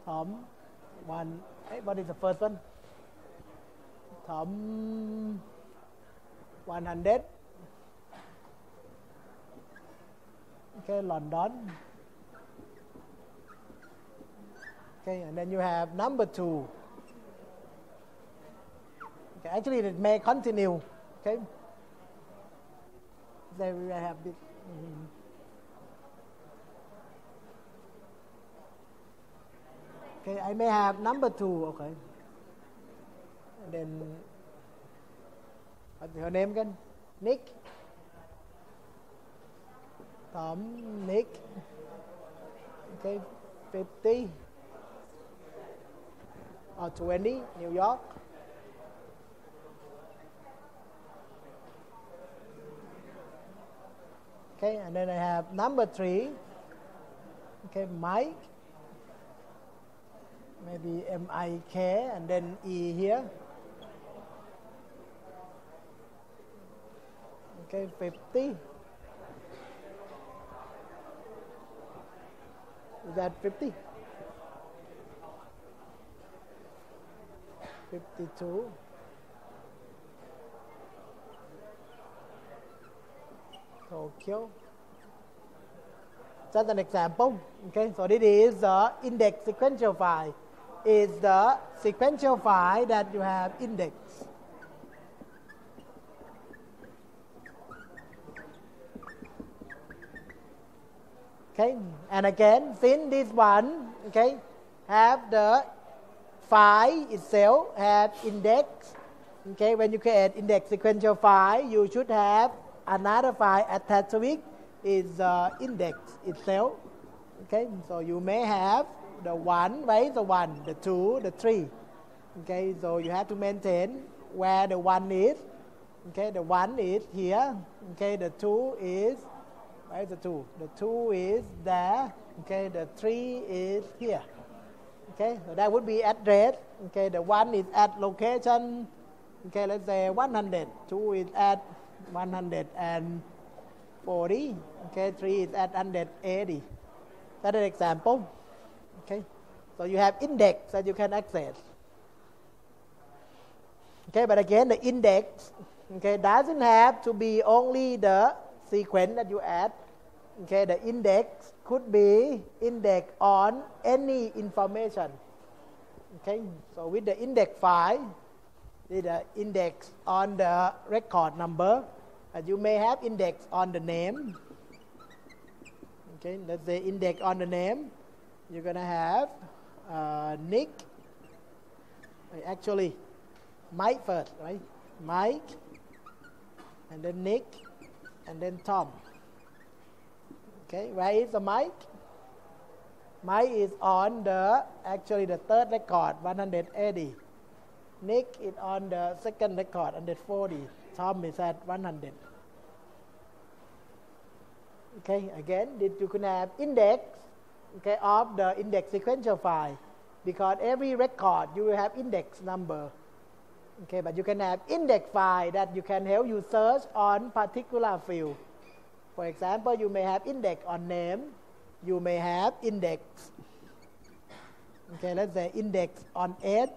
Tom, one, hey, what is the first one? Tom, 100. Okay, London. Okay, and then you have number two. Okay, actually, it may continue. Okay, there we have this. Mm-hmm. Okay, I may have number two. Okay, and then what's your name again? Nick. Tom, Nick. Okay, 50 or 20, New York. Okay, and then I have number three. Okay, Mike. Maybe M I K and then E here. Okay, 50. Is that 50? 52. Tokyo. Just an example. Okay, so this is the index sequential file. Is the sequential file that you have index. Okay, and again, since this one, okay, have the file itself have index. Okay, when you create index sequential file, you should have another file attached to it is uh, index itself. Okay, so you may have the one, right? The one, the two, the three. Okay, so you have to maintain where the one is. Okay, the one is here. Okay, the two is Where is the 2? The 2 is there. Okay, the 3 is here. Okay, so that would be address. Okay, the 1 is at location. Okay, let's say 100. 2 is at 140. Okay, 3 is at 180. That's an example. Okay, so you have index that you can access. Okay, but again, the index okay, doesn't have to be only the sequence that you add. Okay, the index could be index on any information. Okay, so with the index file, with the index on the record number, and you may have index on the name. Okay, let's say index on the name, you're gonna have uh, Nick. Actually, Mike first, right? Mike, and then Nick, and then Tom. Okay, where is the Mike? Mike is on the actually the third record, 180. Nick is on the second record, 140. Tom is at 100. Okay, again, you can have index okay, of the index sequential file because every record you will have index number Okay, but you can have index file that you can help you search on particular field. For example, you may have index on name. You may have index. Okay, let's say index on age.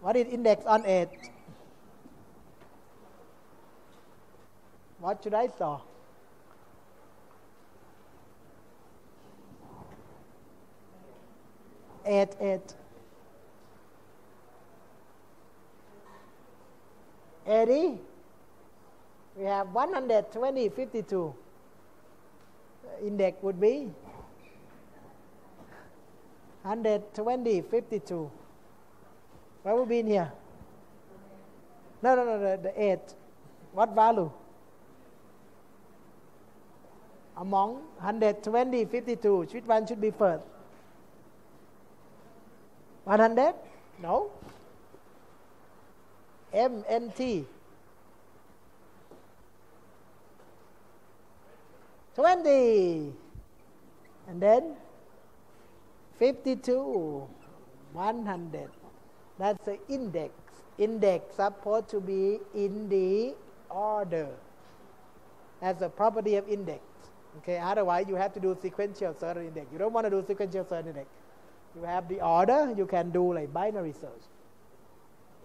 What is index on age? What should I saw? Age, age. 80 we have 120 52 index would be 120 52 what would be in here? No no no the, the 8 what value? Among 120 52 which one should be first 100 no MNT. 20. And then 52. 100. That's the index. Index supposed to be in the order. That's the property of index. Okay, otherwise you have to do sequential search index. You don't want to do sequential search index. You have the order, you can do like binary search.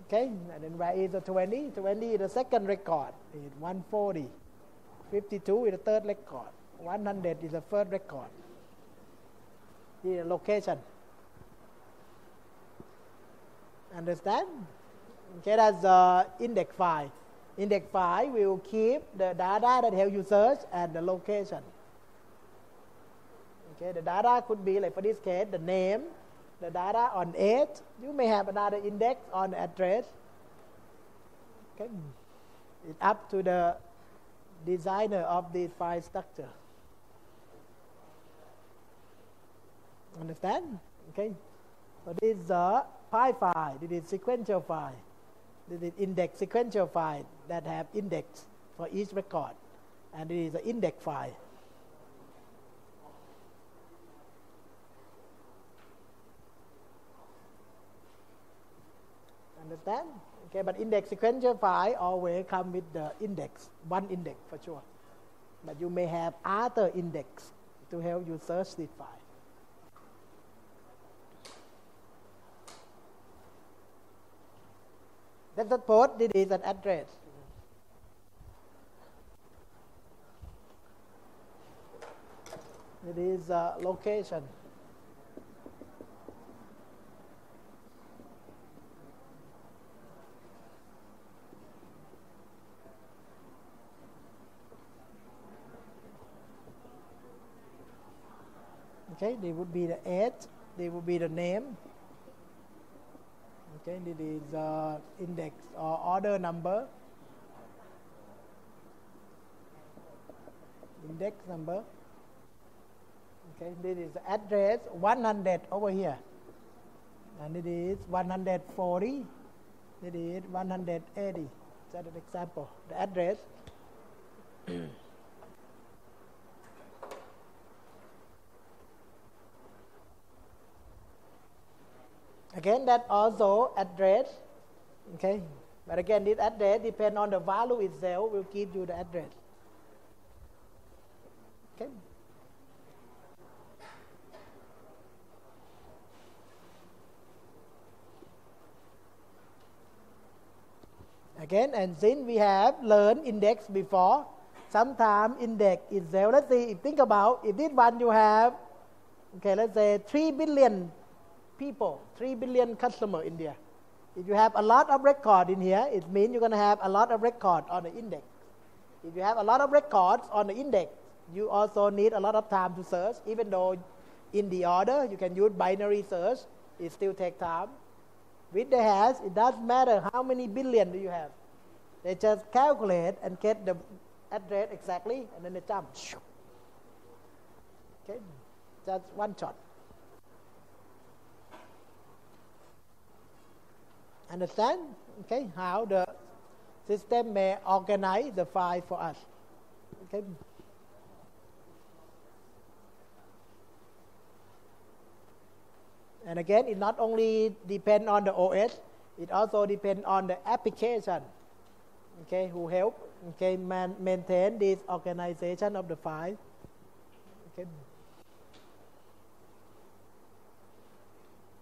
Okay, and then where is the 20? 20 is the second record, is 140. 52 is the third record. 100 is the first record. The location. Understand? Okay, that's the index file. Index file will keep the data that help you search and the location. Okay, the data could be like for this case, the name, the data on age. You may have another index on address. Okay. It's up to the designer of the file structure. Understand? Okay. So this is a pile file. This is sequential file. This is index sequential file that have index for each record. And it is an index file. Understand? Okay, but index sequential file always come with the index, one index for sure. But you may have other index to help you search this file. Let's port, this is an address. It is a location. Okay they would be the age they would be the name. Okay this is uh, index or order number. Index number. Okay this is address 100 over here. And it is 140 it is 180 that's an example? The address again that also address okay? But again this address depend on the value itself will give you the address. Okay? Again and since we have learned index before sometimes index itself let's see think about if this one you have okay let's say 3 billion people 3 billion customer India if you have a lot of record in here it means you're going to have a lot of record on the index if you have a lot of records on the index you also need a lot of time to search even though in the order you can use binary search it still take time with the hash, it doesn't matter how many billion do you have. They just calculate and get the address exactly, and then they jump. Okay, just one shot. Understand? Okay, how the system may organize the file for us. Okay. And again, it not only depend on the OS, it also depend on the application, okay, who help, okay, man, maintain this organization of the file. Okay.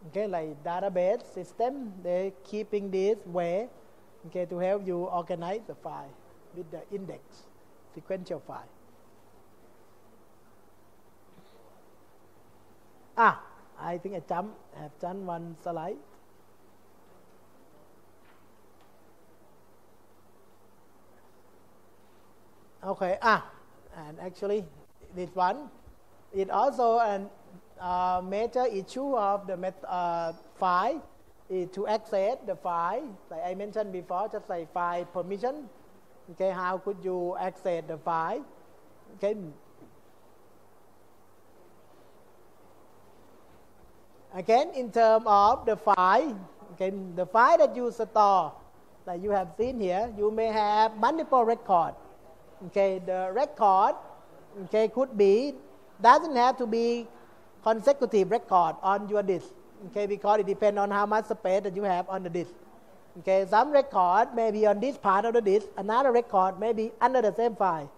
Okay, like database system, they keeping this way, okay, to help you organize the file with the index, sequential file. Ah, I think I jump, have done one slide. Okay, ah, and actually this one, it also a uh, major issue of the met, uh, file is to access the file. Like I mentioned before, just like file permission. Okay, how could you access the file? Okay, Again, in terms of the file, okay, the file that you store, like you have seen here, you may have multiple record. Okay, the record, okay, could be doesn't have to be consecutive record on your disk. Okay, because it depends on how much space that you have on the disk. Okay, some record may be on this part of the disk, another record may be under the same file.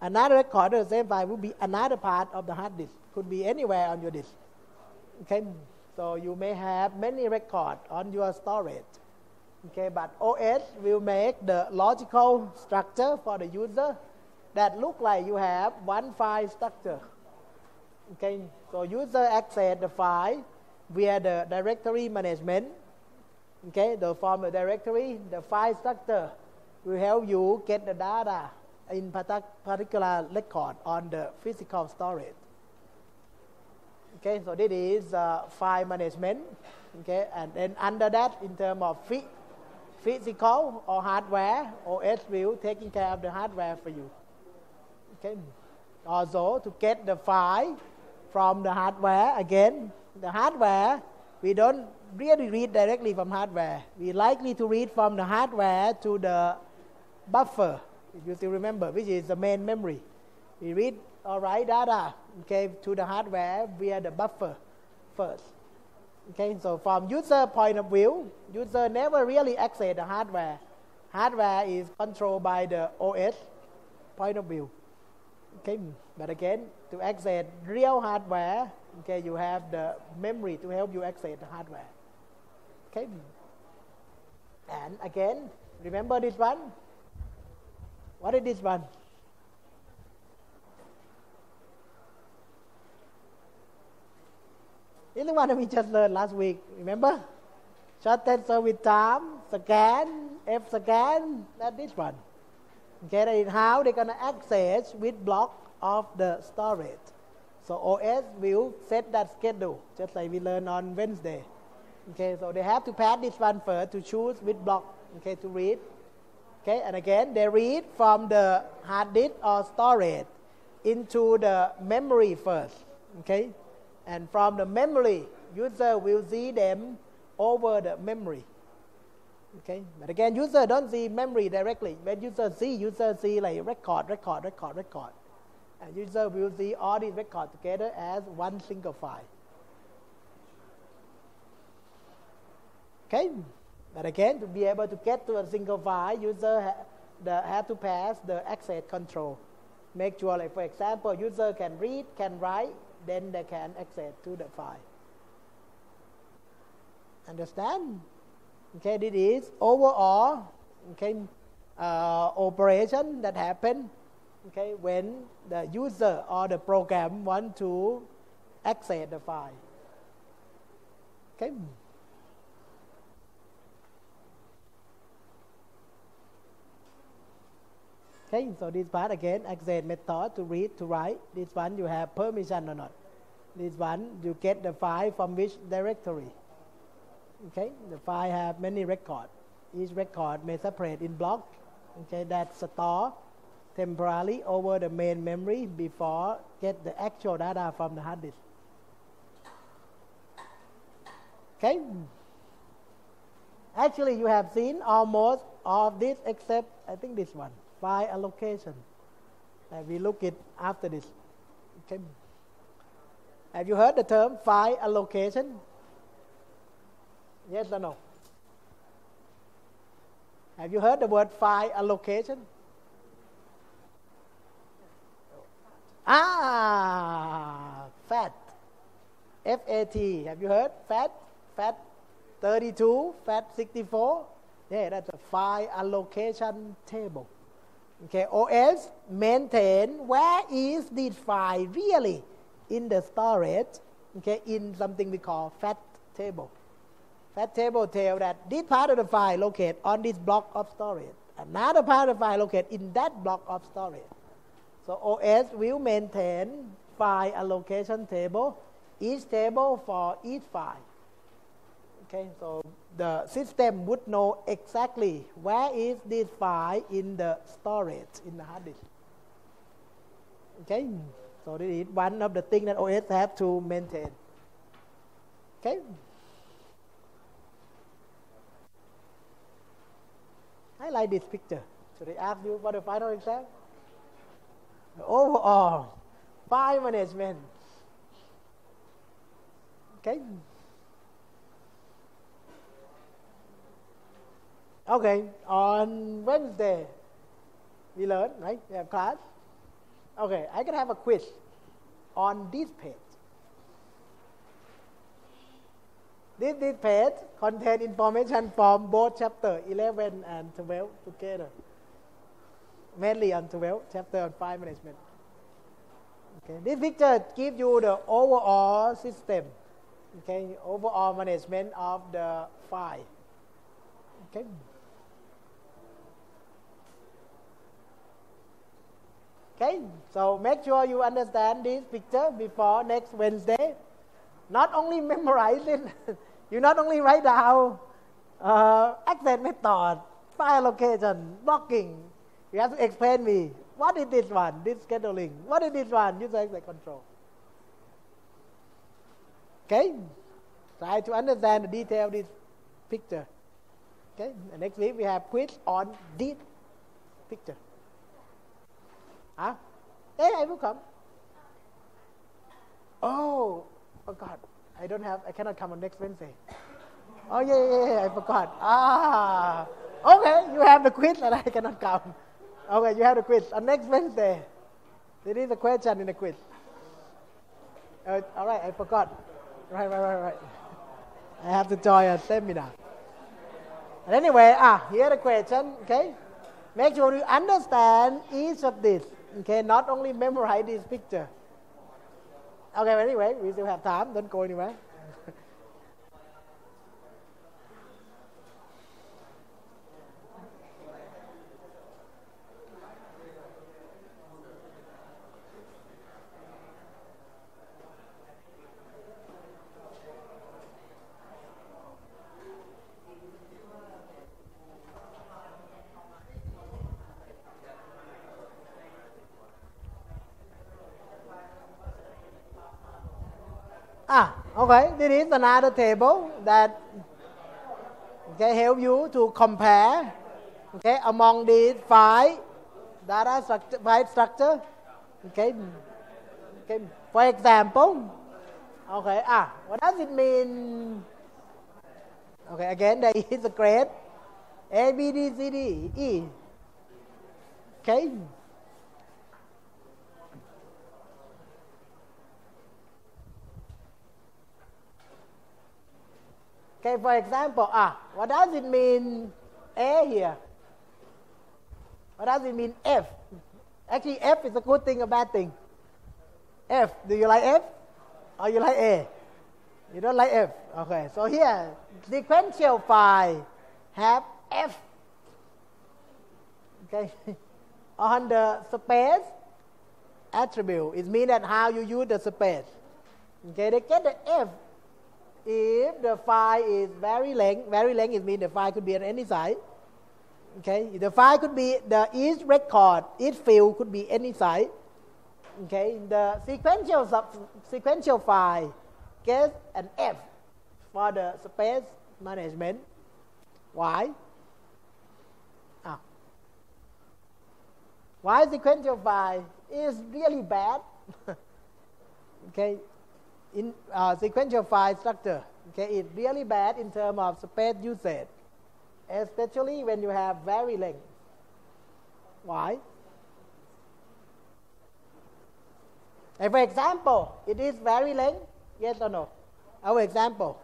Another record of the same file will be another part of the hard disk. Could be anywhere on your disk. Okay, so you may have many records on your storage. Okay, but OS will make the logical structure for the user that look like you have one file structure. Okay, so user access the file via the directory management. Okay, the from the directory, the file structure will help you get the data in particular record on the physical storage. Okay, so this is uh, file management. Okay, and then under that, in terms of physical or hardware, OS will taking care of the hardware for you. Okay, also to get the file from the hardware again, the hardware we don't really read directly from hardware. We likely to read from the hardware to the buffer, if you still remember, which is the main memory. We read or write data okay, to the hardware via the buffer first. Okay, so from user point of view, user never really access the hardware. Hardware is controlled by the OS point of view. Okay, but again, to access real hardware, okay, you have the memory to help you access the hardware. Okay, and again, remember this one. What is this one? This is what we just learned last week. Remember? Shortest service time, scan, F scan, that this one. That is how they're gonna access which block of the storage. So OS will set that schedule, just like we learned on Wednesday. Okay, so they have to pass this one first to choose which block, okay, to read. Okay, and again, they read from the hard disk or storage into the memory first. Okay, and from the memory, user will see them over the memory. Okay, but again, user don't see memory directly. When user see, user see like record, record, record, record. And user will see all these records together as one single file. Okay, but again, to be able to get to a single file, user ha the, have to pass the access control. Make sure, like for example, user can read, can write, then they can access to the file. Understand? Okay, this is overall okay, uh, operation that happen okay, when the user or the program want to access the file. Okay. Okay, so this part again, access method to read, to write. This one you have permission or not. This one you get the file from which directory. Okay, the file have many records. Each record may separate in block. Okay, that store temporarily over the main memory before get the actual data from the hard disk. Okay. Actually, you have seen almost all of this except I think this one file allocation. And we look it after this. Okay. Have you heard the term file allocation? Yes or no? Have you heard the word file allocation? Ah, FAT. F A T. Have you heard? FAT? FAT 32, FAT 64. Yeah, that's a file allocation table. Okay, OS maintain where is this file really in the storage, okay, in something we call FAT table. FAT table tell that this part of the file located on this block of storage. Another part of the file located in that block of storage. So OS will maintain file allocation table, each table for each file. Okay, so the system would know exactly where is this file in the storage in the hard disk. Okay, so this is one of the things that OS have to maintain. Okay. I like this picture. So they ask you for the final exam. Overall, file management. Okay. Okay, on Wednesday, we learn, right? We have class. Okay, I can have a quiz on this page. This, this page contains information from both chapter 11 and 12 together. Mainly on 12, chapter on file management. Okay, this picture gives you the overall system, okay, overall management of the file. Okay. Okay, so make sure you understand this picture before next Wednesday. Not only [LAUGHS] memorize it, you not only write down uh, access method, file location, blocking. You have to explain me what is this one, this scheduling, what is this one, user access control. Okay, try to understand the detail of this picture. Okay, and next week we have quiz on this picture. Huh? Hey, I will come. Oh, oh God, I don't have, I cannot come on next Wednesday. [COUGHS] Oh yeah, yeah, yeah, I forgot. Ah, okay, you have the quiz and I cannot come. Okay, you have the quiz on next Wednesday. There is a question in the quiz. Uh, all right, I forgot. Right, right, right, right. I have to join a seminar. But anyway, ah, here the question. Okay, make sure you understand each of these. Okay, not only memorize this picture. Okay, but anyway, we still have time. Don't go anywhere. Ah, okay, this is another table that okay, help you to compare okay, among these five data structure, five structure. Okay, okay. For example, okay, ah, what does it mean? Okay, again, there is a grade A, B, D, C, D, E. Okay. Okay, for example, ah, what does it mean A here? What does it mean F? Actually, F is a good thing, a bad thing. F, do you like F? Or you like A? You don't like F? Okay, so here, sequential file have F. Okay, [LAUGHS] on the space attribute, it means that how you use the space. Okay, they get the F if the file is very length. Very length, it means the file could be on any side. Okay, the file could be the each record, each field could be any size. Okay, the sequential sub, sequential file gets an F for the space management. Why? Ah. Why sequential file is really bad? [LAUGHS] okay, in uh, sequential file structure, okay, it's really bad in terms of space usage especially when you have very length. Why? And for example, it is very length, yes or no? Our example.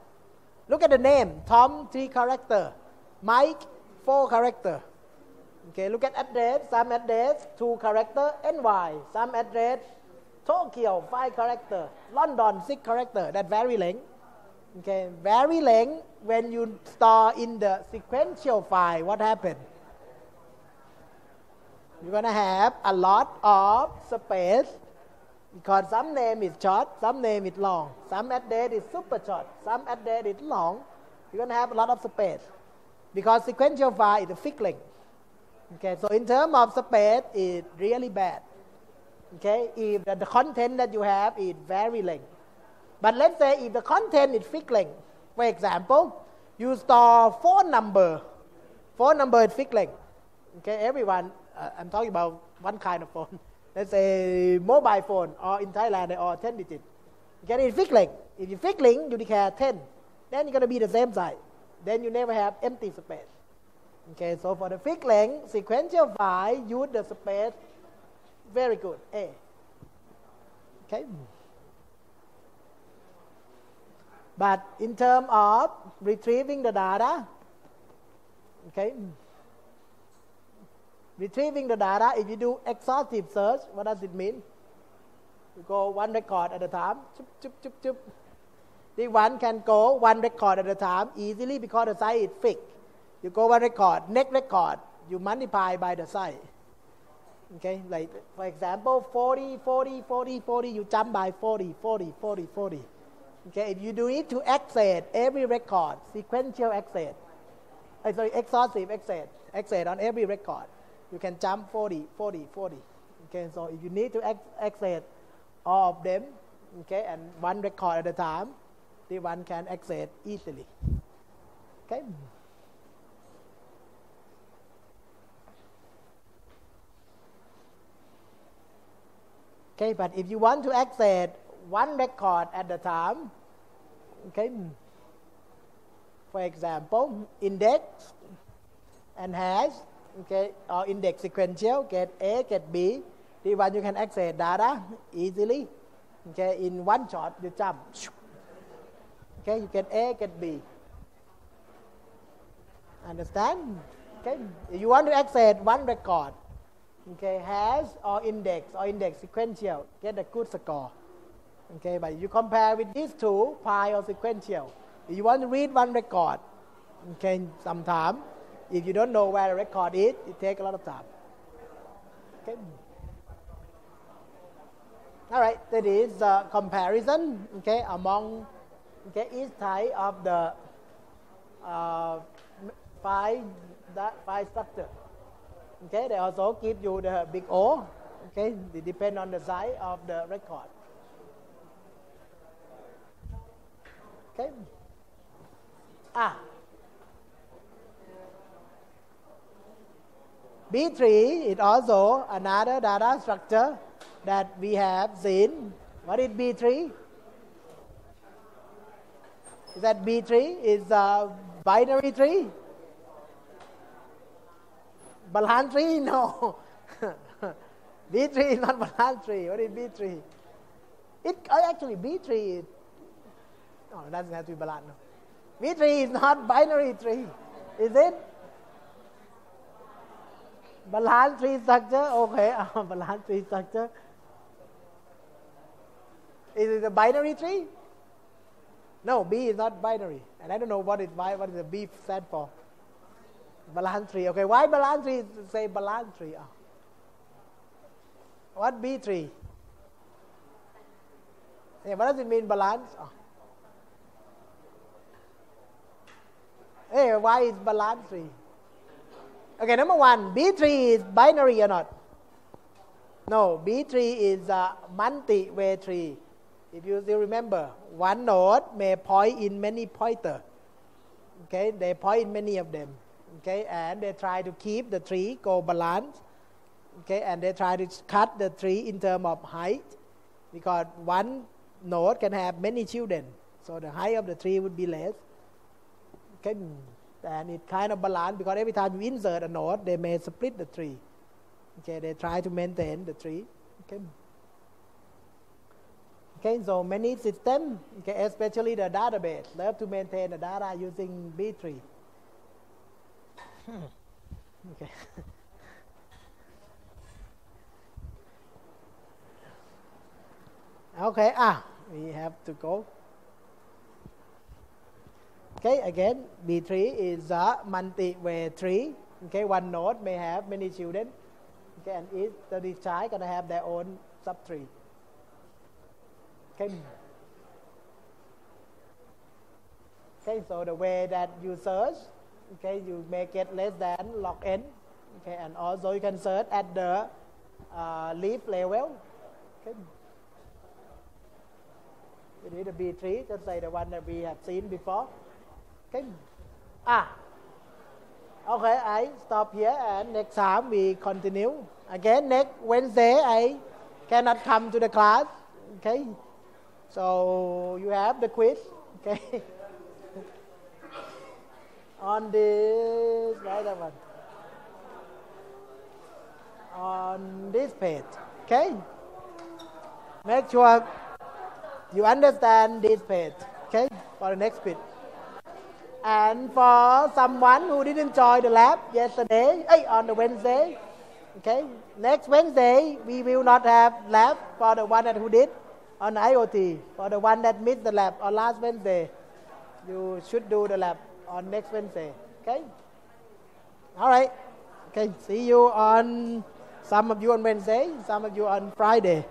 Look at the name, Tom, three character. Mike, four character. Okay, look at address, some address, two character, NY, some address, Tokyo, five character, London, six character, that very length. Okay, very length when you store in the sequential file, what happened? You're going to have a lot of space because some name is short, some name is long, some address is super short, some address is long. You're to have a lot of space because sequential file is a fixed length. Okay, so in terms of space, it's really bad. Okay, if the, the content that you have is very length. But let's say if the content is fixed length, for example, you store phone number. Phone number is fixed length. Okay, everyone, uh, I'm talking about one kind of phone. [LAUGHS] Let's say mobile phone, or in Thailand, they are 10 digits. Okay, it's fixed length. If you fixed length, you declare 10. Then you're going to be the same size. Then you never have empty space. Okay, so for the fixed length, sequential file, use the space. Very good. A. Okay. But in terms of retrieving the data, okay, retrieving the data, if you do exhaustive search, what does it mean? You go one record at a time, chup, chup, chup, chup. The one can go one record at a time easily because the size is fixed. You go one record, next record, you multiply by the size. Okay, like for example, 40, 40, 40, 40, you jump by 40, 40, 40, 40. Okay, if you do it to access every record, sequential access, uh, sorry, exhaustive access, access on every record, you can jump 40, 40, 40. Okay, so if you need to access all of them, okay, and one record at a time, the one can access easily. Okay. Okay, but if you want to access one record at a time. Okay. Hmm. For example, index and hash, okay, or index sequential, get A, get B. The one you can access data easily. Okay, in one shot you jump. Okay, you get A, get B. Understand? Okay, if you want to access one record, okay, hash or index or index sequential, get a good score. Okay, but you compare with these two, pile or sequential. If you want to read one record, okay, sometime, if you don't know where the record is, it takes a lot of time. Okay. All right, that is a comparison, okay, among okay, each type of the uh, file, that file structure. Okay, they also give you the big O. Okay, it depends on the size of the record. Okay. Ah. B-tree is also another data structure that we have seen. What is B-tree? Is that B-tree is a binary tree? Balan [LAUGHS] tree? No. B-tree is not Balan tree. What is B-tree? It uh, actually B-tree is, no, it doesn't have to be Balan. No. B-tree is not binary tree. Is it? Balan tree structure? Okay, [LAUGHS] uh, Balan tree structure. Is it a binary tree? No, B is not binary. And I don't know what is what is the B stand for. Balan tree. Okay, why Balan tree? Say Balan tree. Oh. Ah. What B tree? Yeah, what does it mean balance? Oh. Hey, why is balance tree? Okay, number one, B-tree is binary or not? No, B-tree is a multi-way tree. If you still remember, one node may point in many pointer. Okay, they point in many of them. Okay, and they try to keep the tree go balance. Okay, and they try to cut the tree in terms of height because one node can have many children, so the height of the tree would be less. Okay, and it kind of balance because every time you insert a node, they may split the tree. Okay, they try to maintain the tree. Okay. Okay, so many systems, okay, especially the database, love to maintain the data using B-tree. okay. [LAUGHS] okay, ah, we have to go. Okay, again, B-tree is a multi-way tree. Okay, one node may have many children. Okay, and each the child gonna have their own subtree. Okay. Okay, so the way that you search, okay, you make it less than log n. Okay, and also you can search at the uh, leaf level. Okay. You need a B-tree, just like the one that we have seen before. Okay. Ah. Okay, I stop here and next time we continue. Again, next Wednesday I cannot come to the class. Okay. So you have the quiz. Okay. On this, right one. On this page. Okay. Make sure you understand this page. Okay. For the next bit. And for someone who didn't join the lab yesterday, hey, on the Wednesday, okay, next Wednesday we will not have lab for the one that who did on IoT. For the one that missed the lab on last Wednesday, you should do the lab on next Wednesday. Okay? All right. Okay. See you on some of you on Wednesday, some of you on Friday.